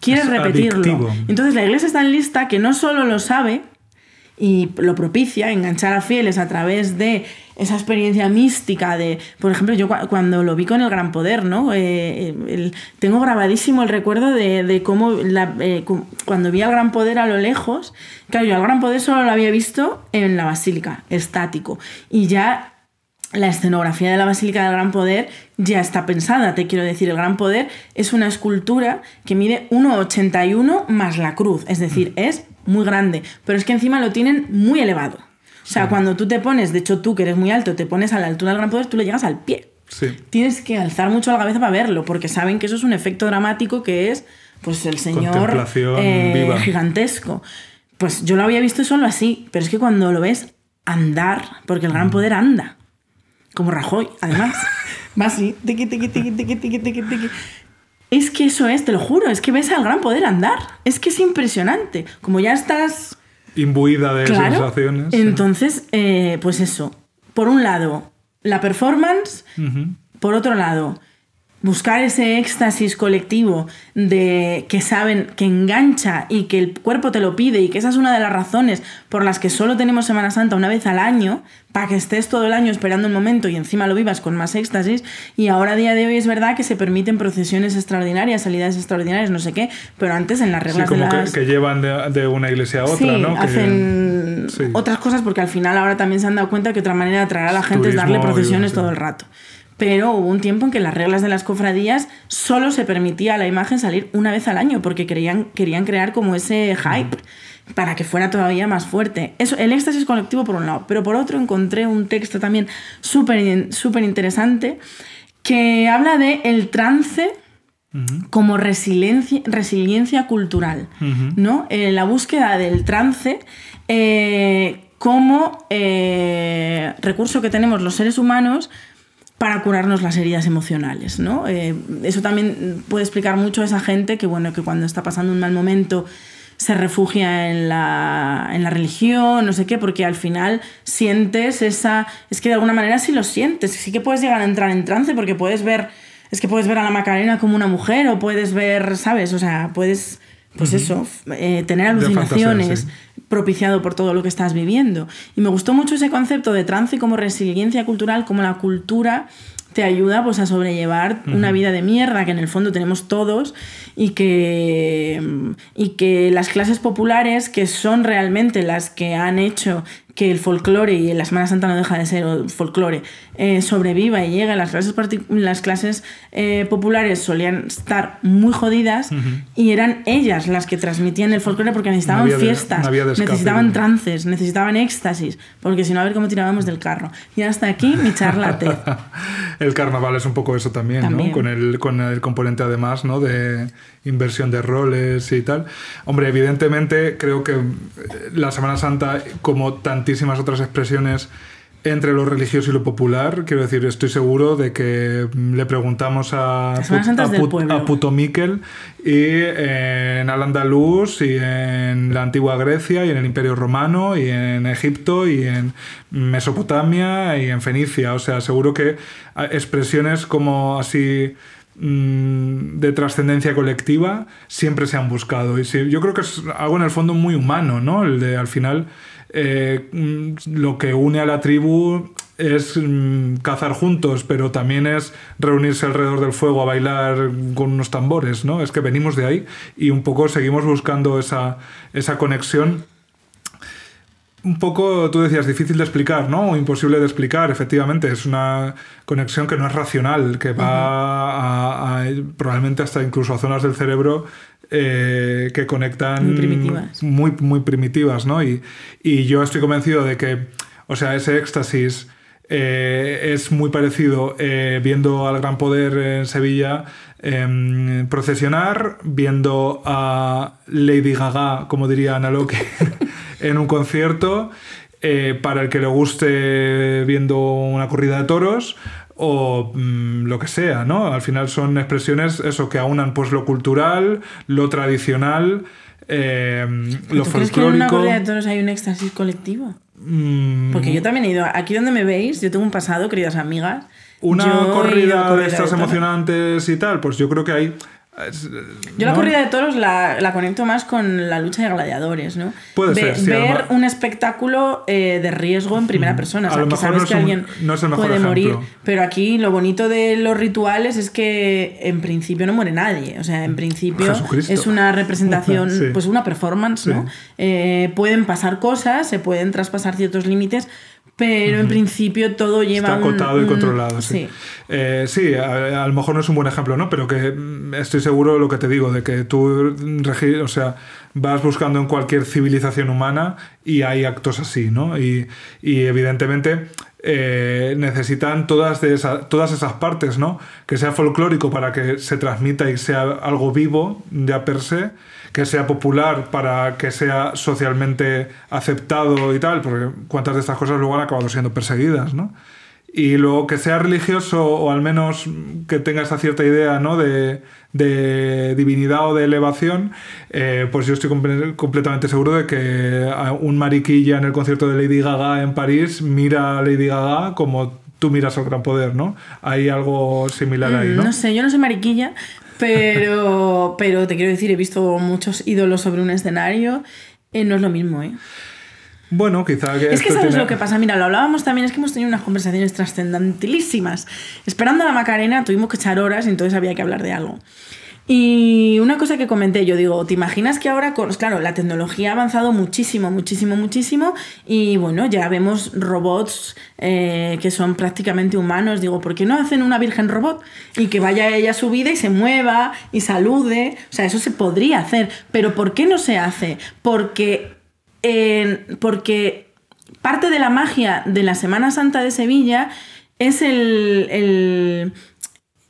Quieres repetirlo. Entonces la iglesia está en lista que no solo lo sabe, y lo propicia, enganchar a fieles a través de esa experiencia mística de, por ejemplo, yo cuando lo vi con el Gran Poder, ¿no? Eh, tengo grabadísimo el recuerdo de, cómo eh, cuando vi al Gran Poder a lo lejos, claro, yo al Gran Poder solo lo había visto en la Basílica, estático, y ya la escenografía de la Basílica del Gran Poder ya está pensada, te quiero decir, el Gran Poder es una escultura que mide 1,81 más la cruz, es decir, es muy grande, pero es que encima lo tienen muy elevado. O sea, cuando tú te pones, de hecho tú que eres muy alto, te pones a la altura del gran poder, tú le llegas al pie. Sí. Tienes que alzar mucho la cabeza para verlo, porque saben que eso es un efecto dramático que es, pues, el señor eh, gigantesco. Pues yo lo había visto solo así, pero es que cuando lo ves andar, porque el gran poder anda, como Rajoy, además, va así, tiqui, tiqui, tiqui, tiqui, tiqui, tiqui, tiqui. Es que eso es, te lo juro, es que ves al gran poder andar. Es que es impresionante. Como ya estás... Imbuida de sensaciones. Entonces, eh, pues eso. Por un lado, la performance. Por otro lado, buscar ese éxtasis colectivo de que saben que engancha y que el cuerpo te lo pide y que esa es una de las razones por las que solo tenemos Semana Santa una vez al año, para que estés todo el año esperando el momento y encima lo vivas con más éxtasis. Y ahora a día de hoy es verdad que se permiten procesiones extraordinarias, salidas extraordinarias, no sé qué, pero antes en las reglas como de las... que, llevan de, una iglesia a otra, ¿no? hacen otras cosas porque al final ahora también se han dado cuenta que otra manera de atraer a la gente es darle procesiones todo el rato pero hubo un tiempo en que las reglas de las cofradías solo se permitía a la imagen salir una vez al año porque querían, querían crear como ese hype para que fuera todavía más fuerte. Eso, el éxtasis colectivo por un lado, pero por otro encontré un texto también súper súper interesante que habla de el trance como resiliencia, resiliencia cultural, ¿no? Eh, la búsqueda del trance eh, como eh, recurso que tenemos los seres humanos para curarnos las heridas emocionales, ¿no? Eh, eso también puede explicar mucho a esa gente que, bueno, que cuando está pasando un mal momento se refugia en la, en la religión, no sé qué, porque al final sientes esa... Es que de alguna manera sí lo sientes, sí que puedes llegar a entrar en trance porque puedes ver... Es que puedes ver a la Macarena como una mujer o puedes ver, ¿sabes? O sea, puedes, pues eso, eh, tener alucinaciones, propiciado por todo lo que estás viviendo. Y me gustó mucho ese concepto de trance como resiliencia cultural, como la cultura te ayuda pues a sobrellevar una vida de mierda que en el fondo tenemos todos y que, y que las clases populares que son realmente las que han hecho que el folclore, y la Semana Santa no deja de ser folclore, eh, sobreviva y llegue. Las clases, las clases eh, populares solían estar muy jodidas y eran ellas las que transmitían el folclore porque necesitaban fiestas, necesitaban trances, necesitaban éxtasis, porque si no, a ver cómo tirábamos del carro. Y hasta aquí mi charla el carnaval es un poco eso también, ¿no? Con el, con el componente además ¿no? de inversión de roles y tal. Hombre, evidentemente creo que la Semana Santa, como tantísimas otras expresiones entre lo religioso y lo popular, quiero decir, estoy seguro de que le preguntamos a, a, Puto Miquel y en Al-Andalus y en la antigua Grecia y en el Imperio Romano y en Egipto y en Mesopotamia y en Fenicia. O sea, seguro que expresiones como así Mm, de trascendencia colectiva siempre se han buscado. Y yo creo que es algo en el fondo muy humano, ¿no? El de al final eh, mm, lo que une a la tribu es mm, cazar juntos, pero también es reunirse alrededor del fuego a bailar con unos tambores, ¿no? Es que venimos de ahí y un poco seguimos buscando esa, esa conexión un poco, tú decías, difícil de explicar, ¿no? O imposible de explicar, efectivamente. Es una conexión que no es racional, que va a, probablemente hasta incluso a zonas del cerebro eh, que conectan muy primitivas, muy, muy primitivas ¿no? Y, y, yo estoy convencido de que O sea, ese éxtasis eh, es muy parecido eh, viendo al Gran Poder en Sevilla em, procesionar, viendo a Lady Gaga, como diría Ana Locke, en un concierto, eh, para el que le guste viendo una corrida de toros o mm, lo que sea, ¿no? Al final son expresiones, eso, que aunan pues lo cultural, lo tradicional, em, lo ¿Tú crees que en una folclórico. corrida de toros hay un éxtasis colectivo? Mm, Porque yo también he ido, aquí donde me veis, yo tengo un pasado, queridas amigas. Una yo a corrida de estas toros. emocionantes y tal, pues yo creo que hay. Yo la ¿no? corrida de toros la, la conecto más con la lucha de gladiadores, ¿no? Puede Ve- ser, sí, a ver un espectáculo eh, de riesgo en primera persona. O A sea, lo que mejor sabes no es que un- alguien no es el mejor puede morir. ejemplo. Pero aquí lo bonito de los rituales es que en principio no muere nadie. O sea, en principio Jesucristo. es una representación, Sí. pues una performance, ¿no? Sí. Eh, pueden pasar cosas, se pueden traspasar ciertos límites, pero en principio todo lleva Está un- acotado y controlado, sí. sí. Eh, sí, a, a lo mejor no es un buen ejemplo, ¿no? Pero que mm, estoy seguro de lo que te digo, de que tú regi- o sea, vas buscando en cualquier civilización humana y hay actos así, ¿no? Y, y evidentemente eh, necesitan todas, de esa- todas esas partes, ¿no? Que sea folclórico para que se transmita y sea algo vivo ya per se, que sea popular para que sea socialmente aceptado y tal, porque cuántas de estas cosas luego han acabado siendo perseguidas, ¿no? Y luego que sea religioso o al menos que tenga esa cierta idea ¿no? de, de divinidad o de elevación, eh, pues yo estoy comple- completamente seguro de que a un mariquilla en el concierto de Lady Gaga en París mira a Lady Gaga como tú miras al gran poder, ¿no? Hay algo similar ahí, Mm, ¿no? No sé, yo no soy mariquilla, pero, pero te quiero decir, he visto muchos ídolos sobre un escenario. eh, no es lo mismo, ¿eh? Bueno, quizá que Es que esto sabes tiene- lo que pasa, mira, lo hablábamos también, es que hemos tenido unas conversaciones trascendentilísimas. Esperando a la Macarena tuvimos que echar horas y entonces había que hablar de algo. Y una cosa que comenté, yo digo, ¿te imaginas que ahora, con, claro, la tecnología ha avanzado muchísimo, muchísimo, muchísimo y bueno, ya vemos robots eh, que son prácticamente humanos. Digo, ¿por qué no hacen una virgen robot? Y que vaya ella a su vida y se mueva y salude. O sea, eso se podría hacer, pero ¿por qué no se hace? Porque porque parte de la magia de la Semana Santa de Sevilla es el, el,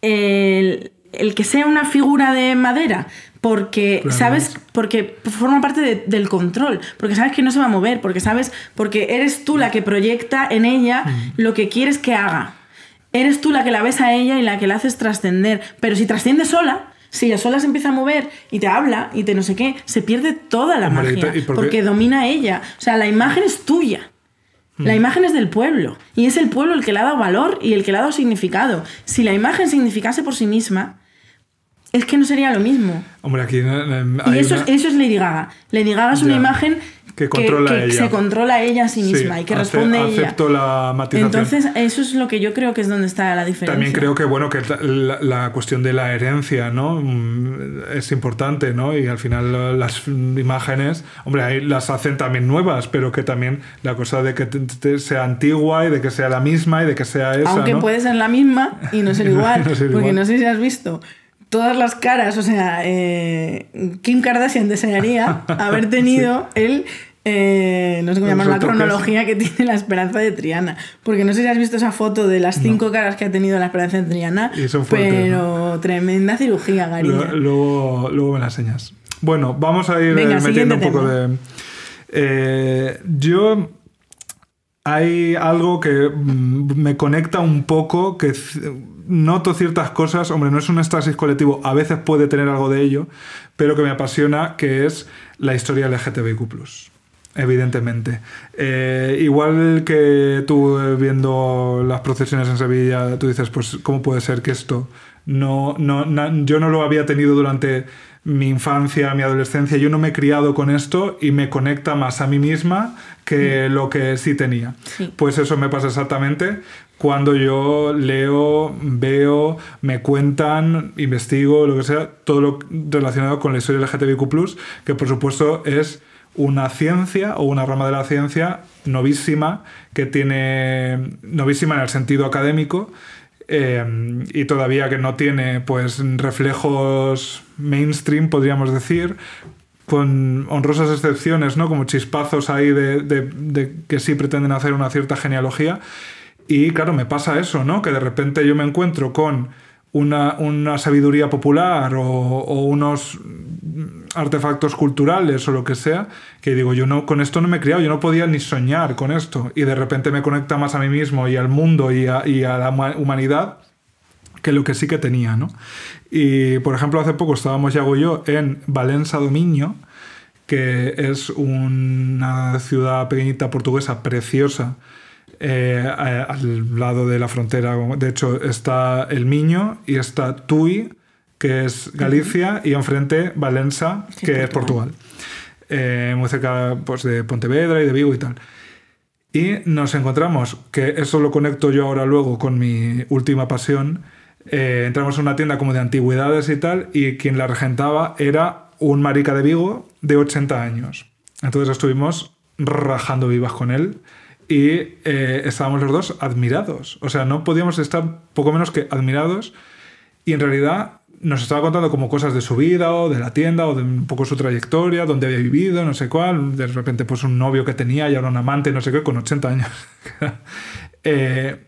el- el que sea una figura de madera. Porque, Claro. ¿sabes? Porque forma parte de- del control. Porque sabes que no se va a mover. Porque sabes, porque eres tú la que proyecta en ella lo que quieres que haga. Eres tú la que la ves a ella y la que la haces trascender. Pero si trasciende sola, si ella sola se empieza a mover y te habla y te no sé qué, se pierde toda la Hombre, ¿y magia. y por porque domina ella. O sea, la imagen es tuya. La Mm. imagen es del pueblo. Y es el pueblo el que le ha dado valor y el que le ha dado significado. Si la imagen significase por sí misma, es que no sería lo mismo. Hombre, aquí Y eso, una- es, eso es Lady Gaga. Lady Gaga es una imagen Que controla que ella. se controla ella a sí Sí, misma y que responde ella. acepto la matización. Entonces, eso es lo que yo creo que es donde está la diferencia. También creo que bueno que la, la cuestión de la herencia, ¿no? Mm, Es importante, ¿no? Y al final las imágenes, hombre, ahí las hacen también nuevas, pero que también la cosa de que te- te- sea antigua y de que sea la misma y de que sea esa, Aunque ¿no? puede ser la misma y no ser no- igual. y no ser porque igual. no sé si has visto todas las caras. O sea, eh, Kim Kardashian desearía haber tenido el. eh, no sé cómo llamar la cronología que tiene la esperanza de Triana. Porque no sé si has visto esa foto de las cinco caras que ha tenido la esperanza de Triana. Y son fuertes, pero tremenda cirugía, Gariña. Lo- luego, luego me las enseñas. Bueno, vamos a ir Venga, eh, metiendo un poco tema. de. Eh, yo. Hay algo que mm, me conecta un poco, que noto ciertas cosas. Hombre, no es un éxtasis colectivo, a veces puede tener algo de ello, pero que me apasiona, que es la historia LGTBIQ. Evidentemente. Eh, igual que tú eh, viendo las procesiones en Sevilla, tú dices, pues, ¿cómo puede ser que esto no, no, yo no lo había tenido durante mi infancia, mi adolescencia, yo no me he criado con esto y me conecta más a mí misma que lo que sí tenía. Sí. Pues eso me pasa exactamente cuando yo leo, veo, me cuentan, investigo, lo que sea, todo lo relacionado con la historia LGTBIQ, que por supuesto es una ciencia o una rama de la ciencia novísima que tiene novísima en el sentido académico eh, y todavía que no tiene pues reflejos mainstream podríamos decir con honrosas excepciones, ¿no? Como chispazos ahí de, de- de que sí pretenden hacer una cierta genealogía. Y claro, me pasa eso, ¿no? Que de repente yo me encuentro con una, una sabiduría popular o, unos artefactos culturales o lo que sea, que digo, yo no, con esto no me he criado, yo no podía ni soñar con esto. Y de repente me conecta más a mí mismo y al mundo y a, la huma- humanidad que lo que sí que tenía, ¿no? Y, por ejemplo, hace poco estábamos, Yago y yo, en Valença do Minho, que es una ciudad pequeñita portuguesa preciosa, eh, a- al lado de la frontera. De hecho, está el Miño y está Tui, que es Galicia, y enfrente Valença, Que es Portugal. Eh, muy cerca pues, de Pontevedra y de Vigo y tal. Y nos encontramos, que eso lo conecto yo ahora luego con mi última pasión. eh, entramos en una tienda como de antigüedades y tal, y quien la regentaba era un marica de Vigo de 80 años. Entonces estuvimos rajando vivas con él y eh, estábamos los dos admirados. O sea, no podíamos estar poco menos que admirados y en realidad nos estaba contando como cosas de su vida o de la tienda o de un poco su trayectoria, dónde había vivido, no sé cuál. De repente, pues un novio que tenía y ahora un amante, no sé qué, con 80 años. Eh,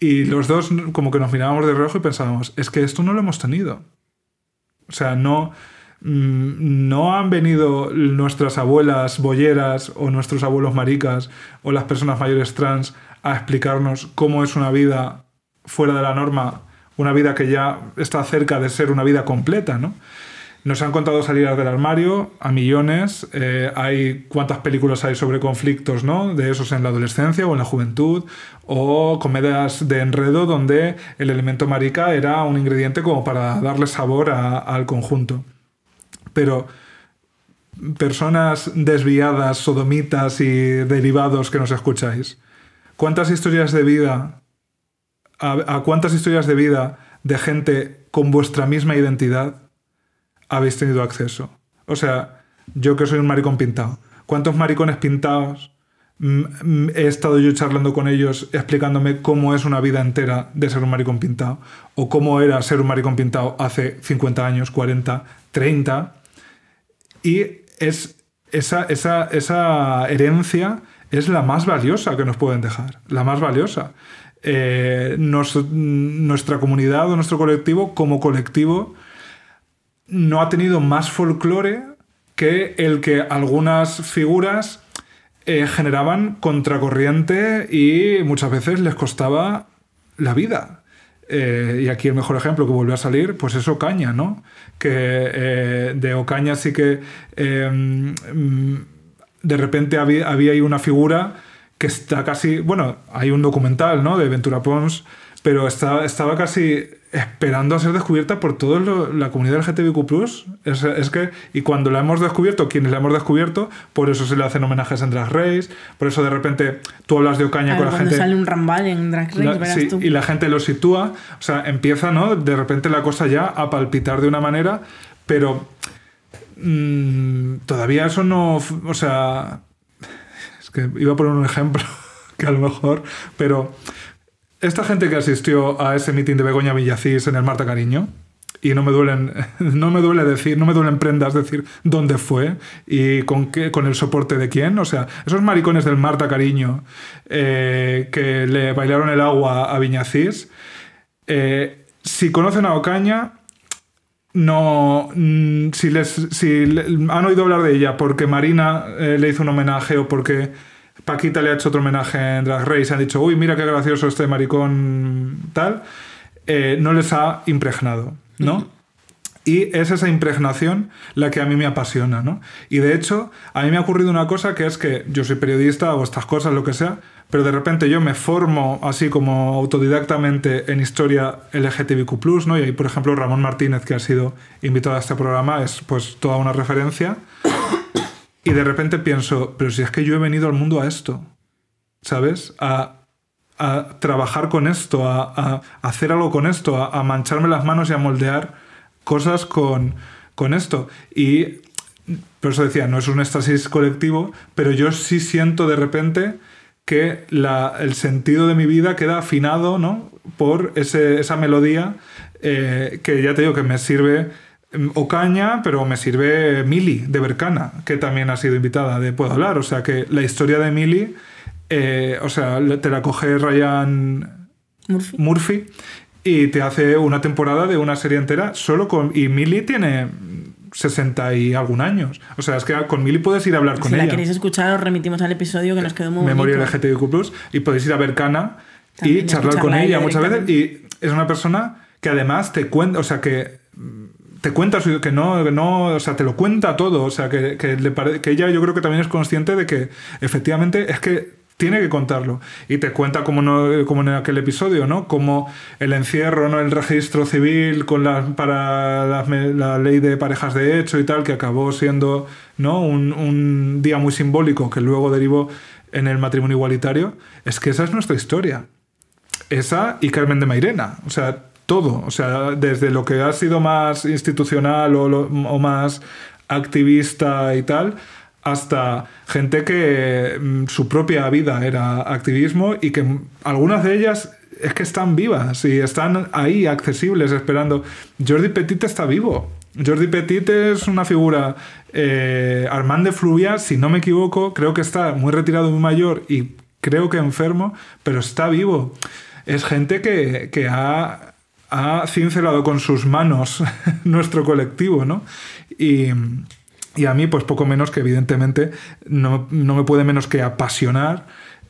y los dos como que nos mirábamos de reojo y pensábamos, es que esto no lo hemos tenido. O sea, no, no han venido nuestras abuelas bolleras o nuestros abuelos maricas o las personas mayores trans a explicarnos cómo es una vida fuera de la norma, una vida que ya está cerca de ser una vida completa, ¿no? Nos han contado salir del armario a millones. eh, hay cuántas películas hay sobre conflictos, ¿no? De esos en la adolescencia o en la juventud. O comedias de enredo donde el elemento marica era un ingrediente como para darle sabor al conjunto. Pero personas desviadas, sodomitas y derivados que nos escucháis, ¿cuántas historias de vida, a, cuántas historias de vida de gente con vuestra misma identidad habéis tenido acceso? O sea, yo que soy un maricón pintado, ¿cuántos maricones pintados mm, mm, he estado yo charlando con ellos explicándome cómo es una vida entera de ser un maricón pintado? O cómo era ser un maricón pintado hace 50 años, 40, 30. Y es esa, herencia es la más valiosa que nos pueden dejar, la más valiosa. Eh, nuestra comunidad o nuestro colectivo, como colectivo, no ha tenido más folclore que el que algunas figuras eh, generaban contracorriente y muchas veces les costaba la vida. Eh, y aquí el mejor ejemplo que volvió a salir, pues es Ocaña, ¿no? Que eh, de Ocaña sí que mm, de repente había, había ahí una figura que está casi, bueno, hay un documental, ¿no? De Ventura Pons, pero está, estaba casi esperando a ser descubierta por toda la comunidad LGTBIQ+. Es, es que, y cuando la hemos descubierto, quienes la hemos descubierto, por eso se le hacen homenajes en Drag Race, por eso de repente tú hablas de Ocaña Claro, con la gente... sale un rambal en Drag Race, La- verás sí, tú. y la gente lo sitúa, o sea, empieza, ¿no? De repente la cosa ya a palpitar de una manera, pero mm, todavía eso no, o sea, es que iba a poner un ejemplo que a lo mejor, pero esta gente que asistió a ese meeting de Begoña Villacís en el Marta Cariño, y no me duelen, no me duele decir, no me duelen prendas decir dónde fue y con qué, con el soporte de quién. O sea, esos maricones del Marta Cariño eh, que le bailaron el agua a Viñacís, eh, si conocen a Ocaña, no. mm, Si, les, si han oído hablar de ella porque Marina eh, le hizo un homenaje o porque Paquita le ha hecho otro homenaje en Drag Race, han dicho, uy, mira qué gracioso este maricón tal, eh, no les ha impregnado, ¿no? Y es esa impregnación la que a mí me apasiona, ¿no? Y de hecho, a mí me ha ocurrido una cosa que es que yo soy periodista o estas cosas, lo que sea, pero de repente yo me formo así como autodidactamente en historia LGTBIQ+, ¿no? Y ahí, por ejemplo, Ramón Martínez, que ha sido invitado a este programa, es pues toda una referencia. Y de repente pienso, pero si es que yo he venido al mundo a esto, ¿sabes? A, a trabajar con esto, a, a hacer algo con esto, a, mancharme las manos y a moldear cosas con, con esto. Y por eso decía, no es un éxtasis colectivo, pero yo sí siento de repente que la- el sentido de mi vida queda afinado ¿no? por ese- esa melodía eh, que ya te digo que me sirve Ocaña, pero me sirve Mili de Bercana, que también ha sido invitada de Puedo Hablar. O sea que la historia de Mili, eh, o sea, te la coge Ryan Murphy. Murphy y te hace una temporada de una serie entera solo con... Y Mili tiene 60 y algún años. O sea, es que con Mili puedes ir a hablar con si la ella. queréis escuchar, os remitimos al episodio que nos quedó muy Memoria bonito. LGTBIQ+, y podéis ir a ver Cana y También charlar con ella ella muchas veces. Y es una persona que además te cuenta, o sea, que te cuenta que no, no, o sea, te lo cuenta todo, o sea, que, que, le pare- que ella yo creo que también es consciente de que efectivamente es que tiene que contarlo. Y te cuenta como, no, como en aquel episodio, ¿no? Como el encierro, ¿no? El registro civil con la, para me- la ley de parejas de hecho y tal, que acabó siendo, ¿no? Un, un día muy simbólico que luego derivó en el matrimonio igualitario. Es que esa es nuestra historia. Esa y Carmen de Mairena. O sea, todo. O sea, desde lo que ha sido más institucional o, lo- más activista y tal, hasta gente que mm, su propia vida era activismo y que algunas de ellas es que están vivas y están ahí accesibles esperando. Jordi Petit está vivo. Jordi Petit es una figura. Eh, Armand de Fluvia, si no me equivoco, creo que está muy retirado, muy mayor y creo que enfermo, pero está vivo. Es gente que, que ha, ha cincelado con sus manos nuestro colectivo, ¿no? Y, y a mí, pues poco menos que evidentemente no, no me puede menos que apasionar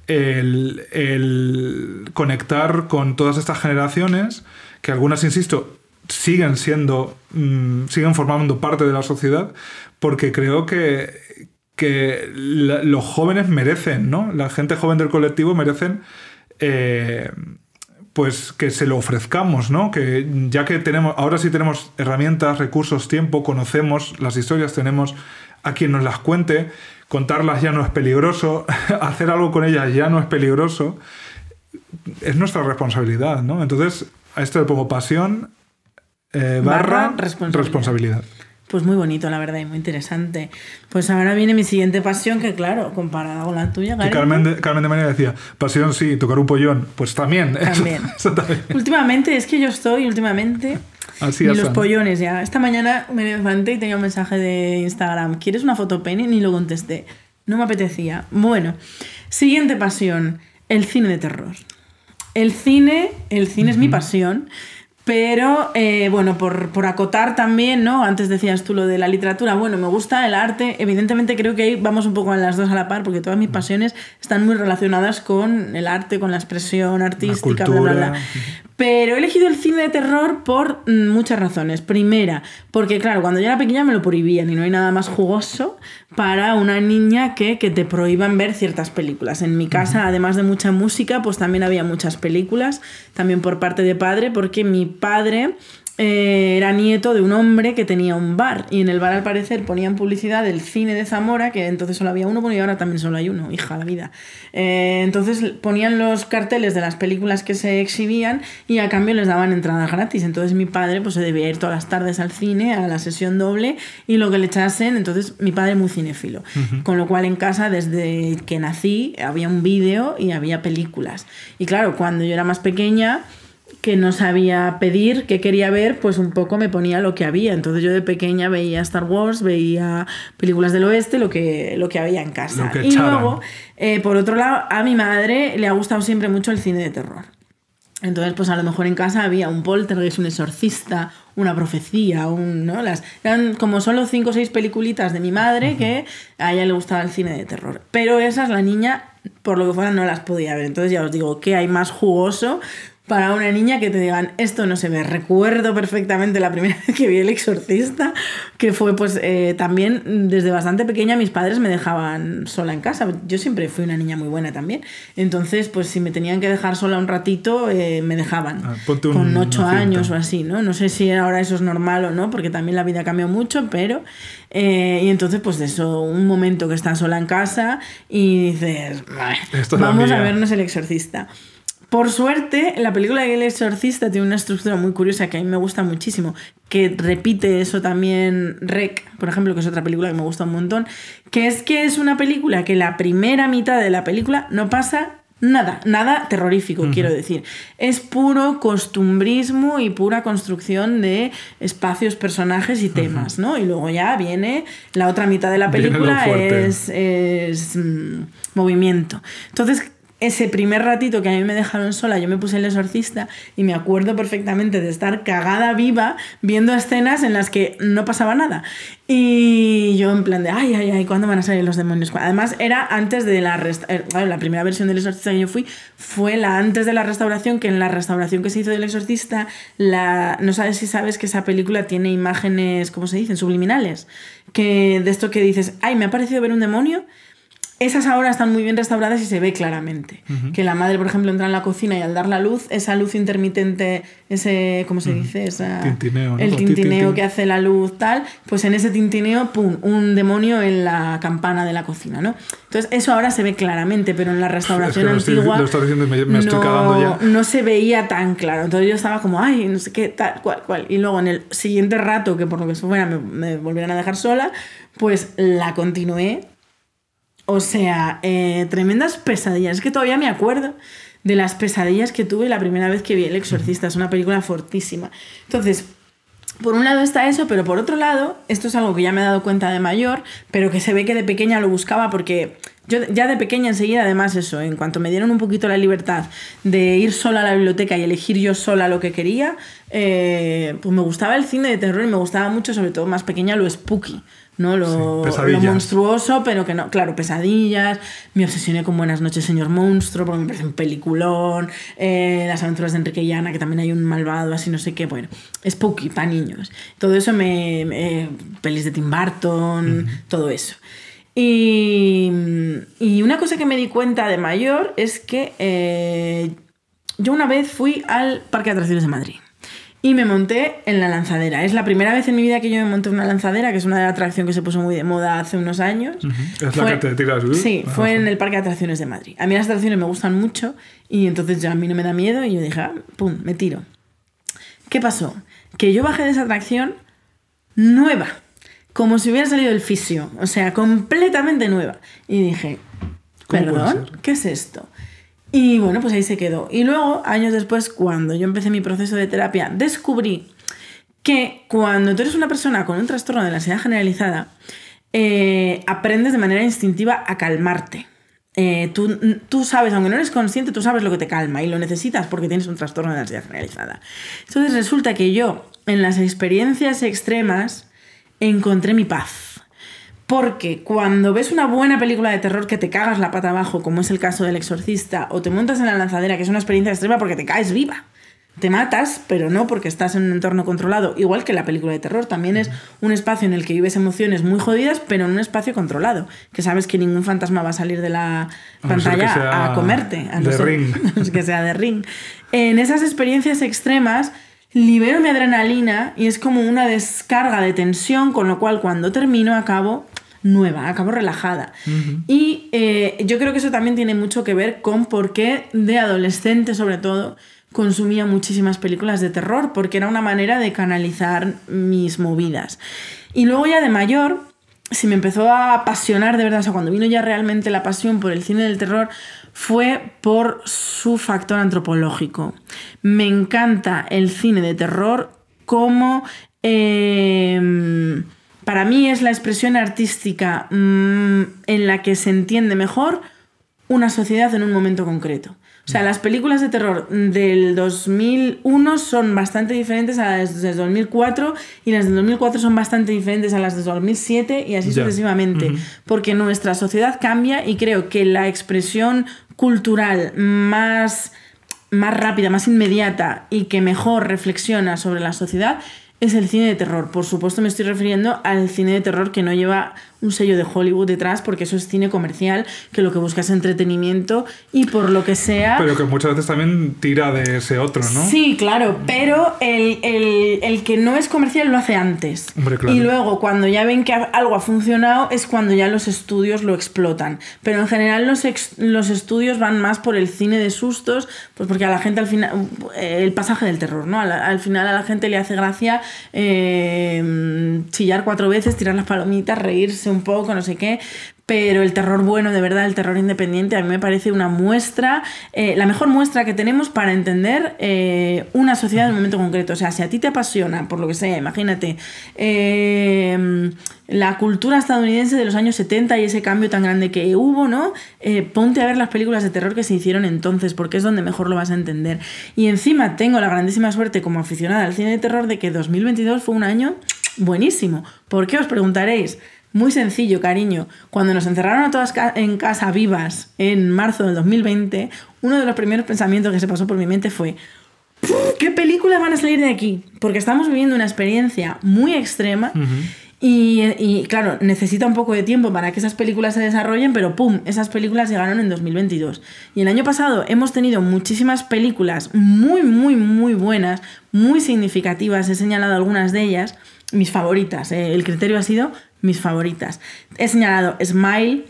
el, el conectar con todas estas generaciones, que algunas, insisto, siguen siendo, mm, siguen formando parte de la sociedad, porque creo que, que los jóvenes merecen, ¿no? La gente joven del colectivo merecen eh, pues que se lo ofrezcamos, ¿no? Que ya que tenemos, ahora sí tenemos herramientas, recursos, tiempo, conocemos las historias, tenemos a quien nos las cuente, contarlas ya no es peligroso, hacer algo con ellas ya no es peligroso, es nuestra responsabilidad, ¿no? Entonces, a esto le pongo pasión eh, barra, Barra responsabilidad. responsabilidad. Pues muy bonito, la verdad, y muy interesante. Pues ahora viene mi siguiente pasión, que claro, comparada con la tuya, Y Carmen de, Carmen de María decía, pasión sí, tocar un pollón, pues también. eso- También. eso también. Últimamente, es que yo estoy, últimamente, Así es, los pollones ya. Esta mañana me levanté y tenía un mensaje de Instagram. ¿Quieres una foto Penny? Ni lo contesté. No me apetecía. Bueno, siguiente pasión, el cine de terror. El cine, el cine es mi pasión. Pero, eh, bueno, por, por acotar también, ¿no? Antes decías tú lo de la literatura. Bueno, me gusta el arte. Evidentemente creo que ahí vamos un poco en las dos a la par, porque todas mis pasiones están muy relacionadas con el arte, con la expresión artística, bla, bla, bla. Pero he elegido el cine de terror por mm, muchas razones. Primera, porque claro, cuando yo era pequeña me lo prohibían y no hay nada más jugoso para una niña que, que te prohíban ver ciertas películas. En mi casa, además de mucha música, pues también había muchas películas, también por parte de padre, porque mi padre eh, era nieto de un hombre que tenía un bar y en el bar al parecer ponían publicidad del cine de Zamora, que entonces solo había uno, bueno, y ahora también solo hay uno, hija la vida. Eh, entonces ponían los carteles de las películas que se exhibían y a cambio les daban entradas gratis. Entonces mi padre pues se debía ir todas las tardes al cine, a la sesión doble y lo que le echasen, entonces mi padre muy cinéfilo. Con lo cual en casa desde que nací había un vídeo y había películas. Y claro, cuando yo era más pequeña que no sabía pedir, qué quería ver, pues un poco me ponía lo que había. Entonces yo de pequeña veía Star Wars, veía películas del oeste, lo que, lo que había en casa. Que y luego, eh, por otro lado, a mi madre le ha gustado siempre mucho el cine de terror. Entonces, pues a lo mejor en casa había un poltergeist, un exorcista, una profecía, un, ¿no? Las, eran como solo cinco o seis peliculitas de mi madre que a ella le gustaba el cine de terror. Pero esas la niña, por lo que fuera, no las podía ver. Entonces ya os digo, ¿qué hay más jugoso para una niña que te digan esto no se ve? Recuerdo perfectamente la primera vez que vi El Exorcista, que fue pues eh, también desde bastante pequeña mis padres me dejaban sola en casa. Yo siempre fui una niña muy buena también. Entonces, pues si me tenían que dejar sola un ratito, eh, me dejaban. Ah, un- con ocho años o así, ¿no? No sé si ahora eso es normal o no, porque también la vida cambió mucho, pero... eh, y entonces, pues eso, un momento que estás sola en casa y dices, "Ay, Esto es la vamos a mía". vernos El Exorcista. Por suerte, la película de El Exorcista tiene una estructura muy curiosa que a mí me gusta muchísimo, que repite eso también Rec, por ejemplo, que es otra película que me gusta un montón, que es que es una película que la primera mitad de la película no pasa Nada, nada terrorífico, quiero decir. Es puro costumbrismo y pura construcción de espacios, personajes y temas, ¿no? Y luego ya viene la otra mitad de la película, es, es, mm, movimiento. Entonces, ese primer ratito que a mí me dejaron sola, yo me puse el exorcista y me acuerdo perfectamente de estar cagada viva viendo escenas en las que no pasaba nada. Y yo en plan de, ay, ay, ay, ¿cuándo van a salir los demonios? Además, era antes de la... resta- eh, la primera versión del exorcista que yo fui fue la antes de la restauración, que en la restauración que se hizo del exorcista, la, no sabes si sabes que esa película tiene imágenes, ¿cómo se dicen? Subliminales. Que de esto que dices, ay, me ha parecido ver un demonio. Esas ahora están muy bien restauradas y se ve claramente. Que la madre, por ejemplo, entra en la cocina y al dar la luz, esa luz intermitente, ese, ¿cómo se dice? Esa, Tintineo, ¿no? El Tin, tin, tintineo tin. que hace la luz, tal. Pues en ese tintineo, pum, un demonio en la campana de la cocina, ¿no? Entonces, eso ahora se ve claramente, pero en la restauración lo estoy- antigua. diciendo me- me estoy no, cagando ya. no se veía tan claro. Entonces yo estaba como, ay, no sé qué, tal, cual, cual. Y luego en el siguiente rato, que por lo que fuera me, me volvieran a dejar sola, pues la continué. O sea, eh, tremendas pesadillas. Es que todavía me acuerdo de las pesadillas que tuve la primera vez que vi El Exorcista. Es una película fortísima. Entonces, por un lado está eso, pero por otro lado, esto es algo que ya me he dado cuenta de mayor, pero que se ve que de pequeña lo buscaba porque yo ya de pequeña enseguida, además eso, en cuanto me dieron un poquito la libertad de ir sola a la biblioteca y elegir yo sola lo que quería, eh, pues me gustaba el cine de terror y me gustaba mucho, sobre todo más pequeña, lo spooky. ¿No? Lo, Sí, lo pesadillas. monstruoso, pero que no, claro, pesadillas. Me obsesioné con Buenas noches, señor monstruo, porque me parece un peliculón. eh, las aventuras de Enrique y Ana, que también hay un malvado, así no sé qué. Bueno, spooky para niños. Todo eso me. me- pelis de Tim Burton, todo eso. Y, y una cosa que me di cuenta de mayor es que eh, yo una vez fui al Parque de Atracciones de Madrid. Y me monté en la lanzadera. Es la primera vez en mi vida que yo me monté en una lanzadera, que es una atracción que se puso muy de moda hace unos años. Es la que te tiras, ¿eh? Sí, fue Abajo. en el Parque de Atracciones de Madrid. A mí las atracciones me gustan mucho y entonces ya a mí no me da miedo y yo dije, ah, pum, me tiro. ¿Qué pasó? Que yo bajé de esa atracción nueva, como si hubiera salido del fisio, o sea, completamente nueva. Y dije, ¿Cómo puede perdón? ¿qué es esto? Y bueno, pues ahí se quedó. Y luego, años después, cuando yo empecé mi proceso de terapia, descubrí que cuando tú eres una persona con un trastorno de la ansiedad generalizada, eh, aprendes de manera instintiva a calmarte. Eh, tú, tú sabes, aunque no eres consciente, tú sabes lo que te calma y lo necesitas porque tienes un trastorno de ansiedad generalizada. Entonces resulta que yo, en las experiencias extremas, encontré mi paz. Porque cuando ves una buena película de terror que te cagas la pata abajo, como es el caso del exorcista, o te montas en la lanzadera, que es una experiencia extrema porque te caes viva. Te matas, pero no porque estás en un entorno controlado. Igual que la película de terror, también es un espacio en el que vives emociones muy jodidas, pero en un espacio controlado. Que sabes que ningún fantasma va a salir de la pantalla a comerte. A no de ser- Ring. a no ser que sea de ring. En esas experiencias extremas libero mi adrenalina y es como una descarga de tensión, con lo cual cuando termino acabo nueva, acabo relajada. Y eh, yo creo que eso también tiene mucho que ver con por qué de adolescente sobre todo consumía muchísimas películas de terror, porque era una manera de canalizar mis movidas. Y luego ya de mayor, si me empezó a apasionar de verdad, o sea, cuando vino ya realmente la pasión por el cine del terror, fue por su factor antropológico. Me encanta el cine de terror como... eh, para mí es la expresión artística mm, en la que se entiende mejor una sociedad en un momento concreto. O sea, las películas de terror del 2001 son bastante diferentes a las del 2004 y las del 2004 son bastante diferentes a las del 2007 y así sucesivamente. Porque nuestra sociedad cambia y creo que la expresión cultural más, más rápida, más inmediata y que mejor reflexiona sobre la sociedad es el cine de terror. Por supuesto me estoy refiriendo al cine de terror que no lleva un sello de Hollywood detrás porque eso es cine comercial, que lo que busca es entretenimiento y por lo que sea... Pero que muchas veces también tira de ese otro, ¿no? Sí, claro, pero el, el- el que no es comercial lo hace antes. Hombre, claro. Y luego, cuando ya ven que algo ha funcionado, es cuando ya los estudios lo explotan. Pero en general los, ex- los estudios van más por el cine de sustos, pues porque a la gente al final, eh, el pasaje del terror, ¿no? Al, al final a la gente le hace gracia eh, chillar cuatro veces, tirar las palomitas, reírse un poco, no sé qué. pero el terror bueno, de verdad, el terror independiente, a mí me parece una muestra, eh, la mejor muestra que tenemos para entender eh, una sociedad en un momento concreto. O sea, si a ti te apasiona, por lo que sea, imagínate, eh, la cultura estadounidense de los años 70 y ese cambio tan grande que hubo, ¿no? Ponte a ver las películas de terror que se hicieron entonces, porque es donde mejor lo vas a entender. Y encima tengo la grandísima suerte como aficionada al cine de terror de que 2022 fue un año buenísimo. ¿Por qué os preguntaréis? Muy sencillo, cariño. Cuando nos encerraron a todas ca- en casa vivas en marzo del 2020, uno de los primeros pensamientos que se pasó por mi mente fue, "Puf, ¿qué películas van a salir de aquí? Porque estamos viviendo una experiencia muy extrema y, y, claro, necesita un poco de tiempo para que esas películas se desarrollen, pero ¡pum! Esas películas llegaron en 2022. Y el año pasado hemos tenido muchísimas películas muy, muy, muy buenas, muy significativas. He señalado algunas de ellas, mis favoritas. eh, El criterio ha sido mis favoritas. He señalado Smile,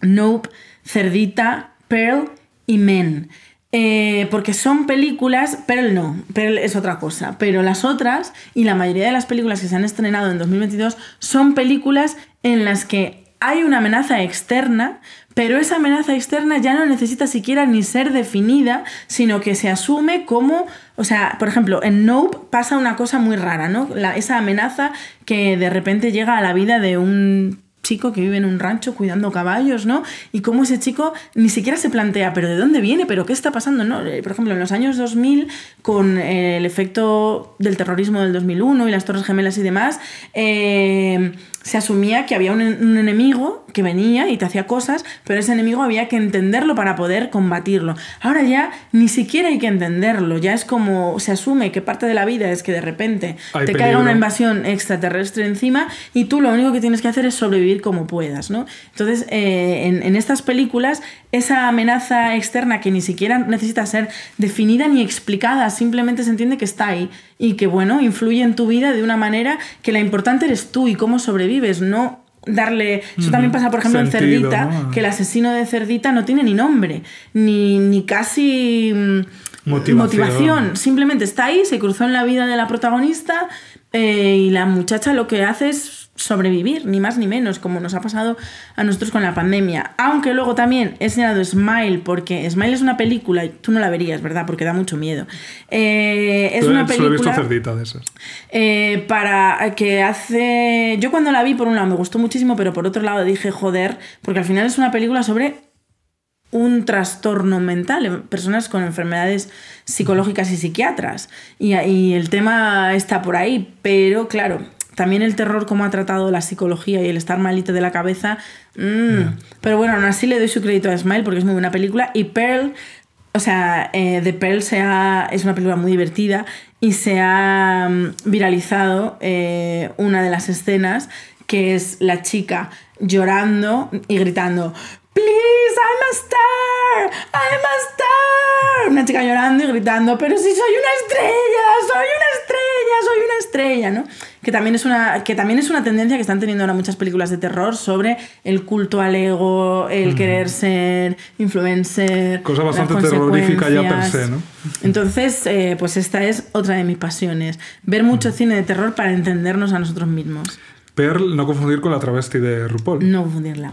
Nope, Cerdita, Pearl y Men. Eh, porque son películas, Pearl no, Pearl es otra cosa, pero las otras y la mayoría de las películas que se han estrenado en 2022 son películas en las que hay una amenaza externa, pero esa amenaza externa ya no necesita siquiera ni ser definida, sino que se asume como, o sea, por ejemplo, en Nope pasa una cosa muy rara, ¿no? Esa amenaza que de repente llega a la vida de un chico que vive en un rancho cuidando caballos, ¿no? Y cómo ese chico ni siquiera se plantea, pero ¿de dónde viene? ¿Pero qué está pasando? ¿no? Eh, Por ejemplo, en los años 2000, con eh, el efecto del terrorismo del 2001 y las Torres Gemelas y demás, eh, se asumía que había un, un enemigo que venía y te hacía cosas, pero ese enemigo había que entenderlo para poder combatirlo. Ahora ya ni siquiera hay que entenderlo, ya es como se asume que parte de la vida es que de repente Hay te caiga peligro. una invasión extraterrestre encima y tú lo único que tienes que hacer es sobrevivir como puedas, ¿no? Entonces, eh, en, en estas películas, esa amenaza externa que ni siquiera necesita ser definida ni explicada, simplemente se entiende que está ahí y que, bueno, influye en tu vida de una manera que la importante eres tú y cómo sobrevives, no darle... Eso también pasa, por ejemplo, Sentido, en Cerdita, ¿no? que el asesino de Cerdita no tiene ni nombre, ni, ni casi... mm, Motivación. motivación. Simplemente está ahí, se cruzó en la vida de la protagonista eh, y la muchacha lo que hace es sobrevivir, ni más ni menos, como nos ha pasado a nosotros con la pandemia. Aunque luego también he enseñado Smile, porque Smile es una película, tú no la verías, ¿verdad? Porque da mucho miedo. Eh, es una Solo he visto película cerdita de esas. eh, para que hace... Yo cuando la vi, por un lado, me gustó muchísimo, pero por otro lado dije, joder, porque al final es una película sobre un trastorno mental, en personas con enfermedades psicológicas y psiquiatras. Y, y el tema está por ahí, pero claro, también el terror, como ha tratado la psicología y el estar malito de la cabeza. mm. Pero bueno, aún así le doy su crédito a Smile porque es muy buena película. Y Pearl, o sea, eh, The Pearl se ha- es una película muy divertida y se ha mm, viralizado eh, una de las escenas que es la chica llorando y gritando Please, I'm a star, I'm a star. Una chica llorando y gritando, pero si soy una estrella, soy una estrella, soy una estrella, ¿no? Que también es una, que también es una tendencia que están teniendo ahora muchas películas de terror sobre el culto al ego, el querer ser influencer. Cosa bastante terrorífica ya per se, ¿no? Entonces, eh, pues esta es otra de mis pasiones. Ver mucho cine de terror para entendernos a nosotros mismos. Pearl, no confundir con la travesti de RuPaul. No confundirla.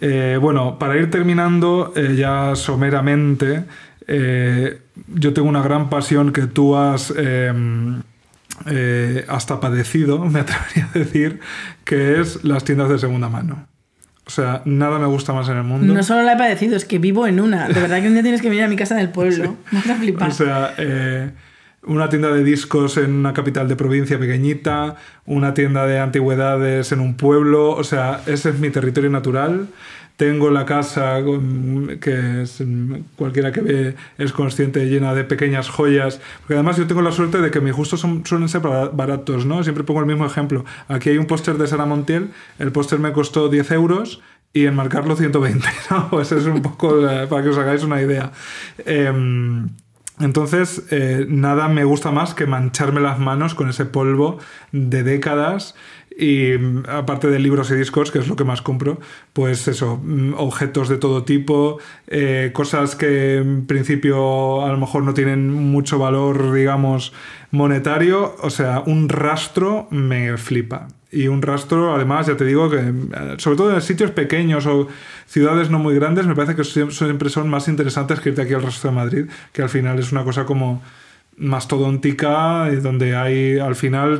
Eh, bueno, para ir terminando eh, ya someramente, eh, yo tengo una gran pasión que tú has eh, hasta padecido, me atrevería a decir, que es las tiendas de segunda mano. O sea, nada me gusta más en el mundo. No solo la he padecido, es que vivo en una. De verdad que un día tienes que venir a mi casa del pueblo. Me vas a flipar. O sea, eh, una tienda de discos en una capital de provincia pequeñita, una tienda de antigüedades en un pueblo, o sea, ese es mi territorio natural. Tengo la casa con- que es- cualquiera que ve es consciente llena de pequeñas joyas. Porque además yo tengo la suerte de que mis gustos suelen ser bara- baratos, ¿no? Siempre pongo el mismo ejemplo. Aquí hay un póster de Sara Montiel, el póster me costó 10 euros y enmarcarlo 120, ¿no? Pues es un poco eh, para que os hagáis una idea. Em, entonces, eh, nada me gusta más que mancharme las manos con ese polvo de décadas Y aparte de libros y discos, que es lo que más compro, pues eso, mm, objetos de todo tipo, eh, cosas que en principio a lo mejor no tienen mucho valor, digamos, monetario. O sea, un rastro me flipa. Y un rastro, además, ya te digo que, eh, sobre todo en sitios pequeños o ciudades no muy grandes, me parece que siem- siempre son más interesantes que irte aquí al rastro de Madrid, que al final es una cosa como mastodóntica, donde hay al final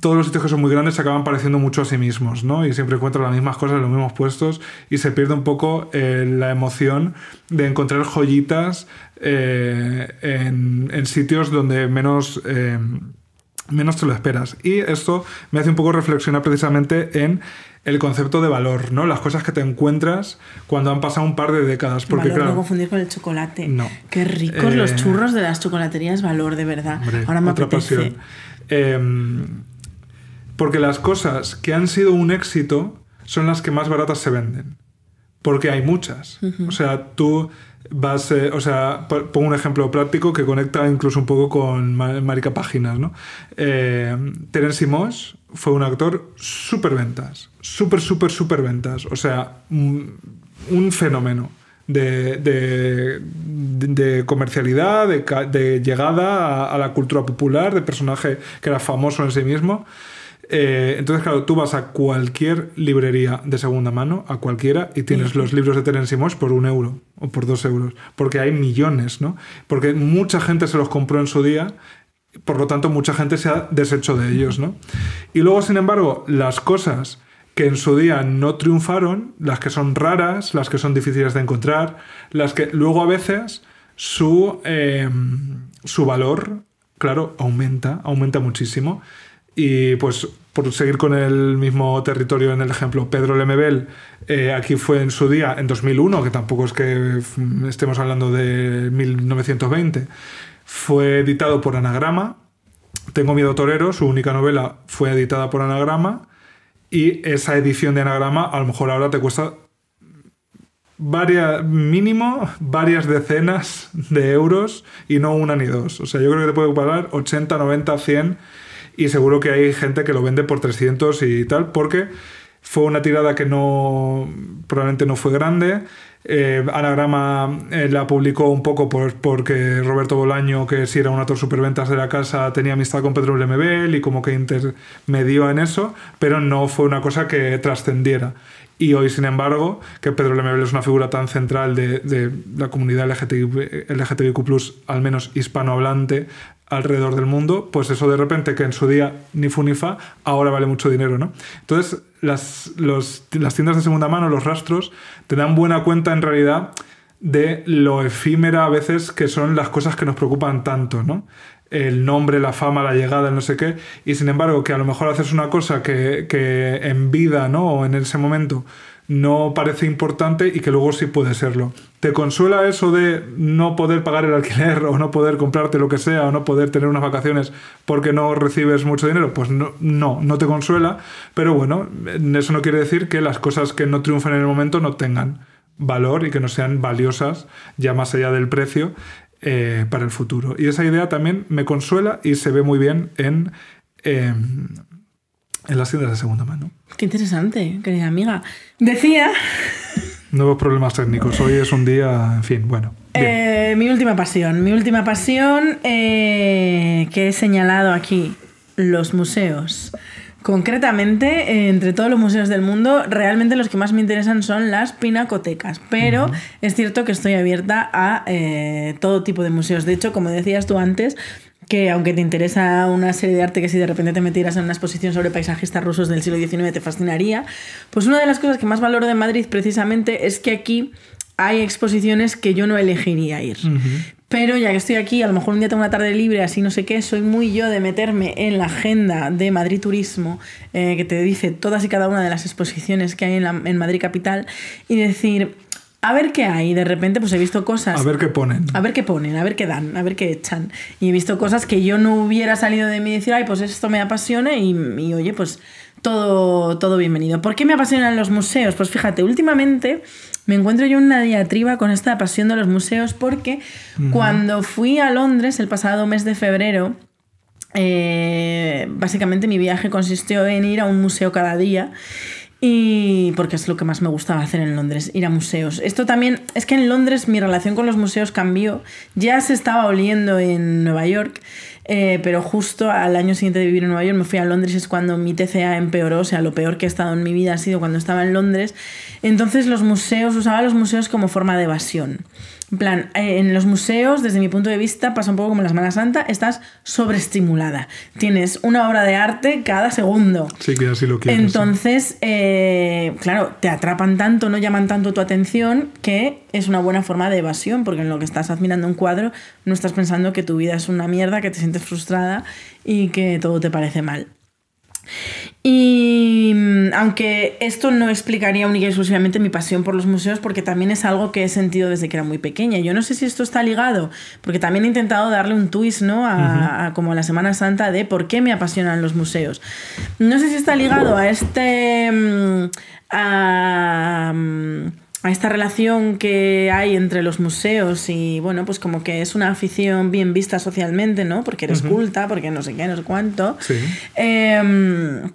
todos los sitios que son muy grandes se acaban pareciendo mucho a sí mismos, ¿no? Y siempre encuentran las mismas cosas en los mismos puestos y se pierde un poco eh, la emoción de encontrar joyitas eh, en, en sitios donde menos... eh, menos te lo esperas. Y esto me hace un poco reflexionar precisamente en el concepto de valor, ¿no? Las cosas que te encuentras cuando han pasado un par de décadas. Porque, valor claro, no confundir con el chocolate. No. Qué ricos Eh, los churros de las chocolaterías Valor, de verdad. Hombre, Ahora me otra apetece. pasión. Em, porque las cosas que han sido un éxito son las que más baratas se venden. Porque hay muchas. O sea, tú vas. eh, o sea, po- pongo un ejemplo práctico que conecta incluso un poco con Ma- Marica Páginas, ¿no? Eh, Terence Moss fue un actor súper ventas. Súper, súper, súper ventas. O sea, un, un fenómeno. De, de- de comercialidad, de, llegada a, a la cultura popular, de personaje que era famoso en sí mismo. Eh, entonces, claro, tú vas a cualquier librería de segunda mano, a cualquiera, y tienes los libros de Terence Moss por un euro o por dos euros. Porque hay millones, ¿no? Porque mucha gente se los compró en su día, por lo tanto, mucha gente se ha deshecho de ellos, ¿no? Y luego, sin embargo, las cosas que en su día no triunfaron, las que son raras, las que son difíciles de encontrar, las que luego a veces su, eh, su valor, claro, aumenta, aumenta muchísimo. Y pues por seguir con el mismo territorio en el ejemplo, Pedro Lemebel, eh, aquí fue en su día, en 2001, que tampoco es que mm, estemos hablando de 1920, fue editado por Anagrama. Tengo miedo torero, su única novela fue editada por Anagrama. Y esa edición de Anagrama a lo mejor ahora te cuesta varias, mínimo varias decenas de euros y no una ni dos. O sea, yo creo que te puede pagar 80, 90, 100 y seguro que hay gente que lo vende por 300 y tal porque fue una tirada que no probablemente no fue grande. Eh, Anagrama eh, la publicó un poco por- porque Roberto Bolaño, que sí era un autor superventas de la casa, tenía amistad con Pedro Lemebel y como que intermedió en eso, pero no fue una cosa que trascendiera. Y hoy, sin embargo, que Pedro Lemebel es una figura tan central de, de la comunidad LGTBI, LGTBIQ+, al menos hispanohablante, alrededor del mundo, pues eso de repente que en su día ni fu ni fa, ahora vale mucho dinero, ¿no? Entonces, las, los- las tiendas de segunda mano, los rastros, te dan buena cuenta en realidad de lo efímera a veces que son las cosas que nos preocupan tanto, ¿no? El nombre, la fama, la llegada, el no sé qué, y sin embargo que a lo mejor haces una cosa que, que en vida, ¿no? O en ese momento no parece importante y que luego sí puede serlo. ¿Te consuela eso de no poder pagar el alquiler o no poder comprarte lo que sea o no poder tener unas vacaciones porque no recibes mucho dinero? Pues no, no, no te consuela, pero bueno, eso no quiere decir que las cosas que no triunfan en el momento no tengan valor y que no sean valiosas ya más allá del precio eh, para el futuro. Y esa idea también me consuela y se ve muy bien en, eh, en las tiendas de segunda mano. Qué interesante, querida amiga. Decía Nuevos problemas técnicos. Hoy es un día, en fin, bueno. eh, mi última pasión. Mi última pasión eh, que he señalado aquí, los museos. Concretamente, eh, entre todos los museos del mundo, realmente los que más me interesan son las pinacotecas. Pero es cierto que estoy abierta a todo tipo de museos. De hecho, como decías tú antes, que aunque te interesa una serie de arte que si de repente te metieras en una exposición sobre paisajistas rusos del siglo XIX te fascinaría, pues una de las cosas que más valoro de Madrid precisamente es que aquí hay exposiciones que yo no elegiría ir. Pero ya que estoy aquí, a lo mejor un día tengo una tarde libre, así no sé qué, soy muy yo de meterme en la agenda de Madrid Turismo, eh, que te dice todas y cada una de las exposiciones que hay en, la- en Madrid Capital, y decir, a ver qué hay. De repente, pues he visto cosas. A ver qué ponen. A ver qué ponen, a ver qué dan, a ver qué echan. Y he visto cosas que yo no hubiera salido de mí y decir, ay, pues esto me apasiona y, y, oye, pues todo, todo bienvenido. ¿Por qué me apasionan los museos? Pues fíjate, últimamente me encuentro yo en una diatriba con esta pasión de los museos porque cuando fui a Londres el pasado mes de febrero, eh, básicamente mi viaje consistió en ir a un museo cada día. Y porque es lo que más me gustaba hacer en Londres, ir a museos. Esto también, es que en Londres mi relación con los museos cambió. Ya se estaba oliendo en Nueva York, eh, pero justo al año siguiente de vivir en Nueva York me fui a Londres, es cuando mi TCA empeoró, o sea, lo peor que he estado en mi vida ha sido cuando estaba en Londres. Entonces los museos, usaba los museos como forma de evasión. En plan, eh, en los museos, desde mi punto de vista, pasa un poco como en la Semana Santa, estás sobreestimulada. Tienes una obra de arte cada segundo. Sí, que así lo quieres. Entonces, eh, claro, te atrapan tanto, no llaman tanto tu atención, que es una buena forma de evasión, porque en lo que estás admirando un cuadro, no estás pensando que tu vida es una mierda, que te sientes frustrada y que todo te parece mal. Y aunque esto no explicaría única y exclusivamente mi pasión por los museos, porque también es algo que he sentido desde que era muy pequeña. Yo no sé si esto está ligado, porque también he intentado darle un twist, ¿no? A, a como a la Semana Santa de por qué me apasionan los museos. No sé si está ligado a este. a, mm, a esta relación que hay entre los museos y bueno, pues como que es una afición bien vista socialmente, ¿no? Porque eres culta, porque no sé qué, no sé cuánto. Sí. Em,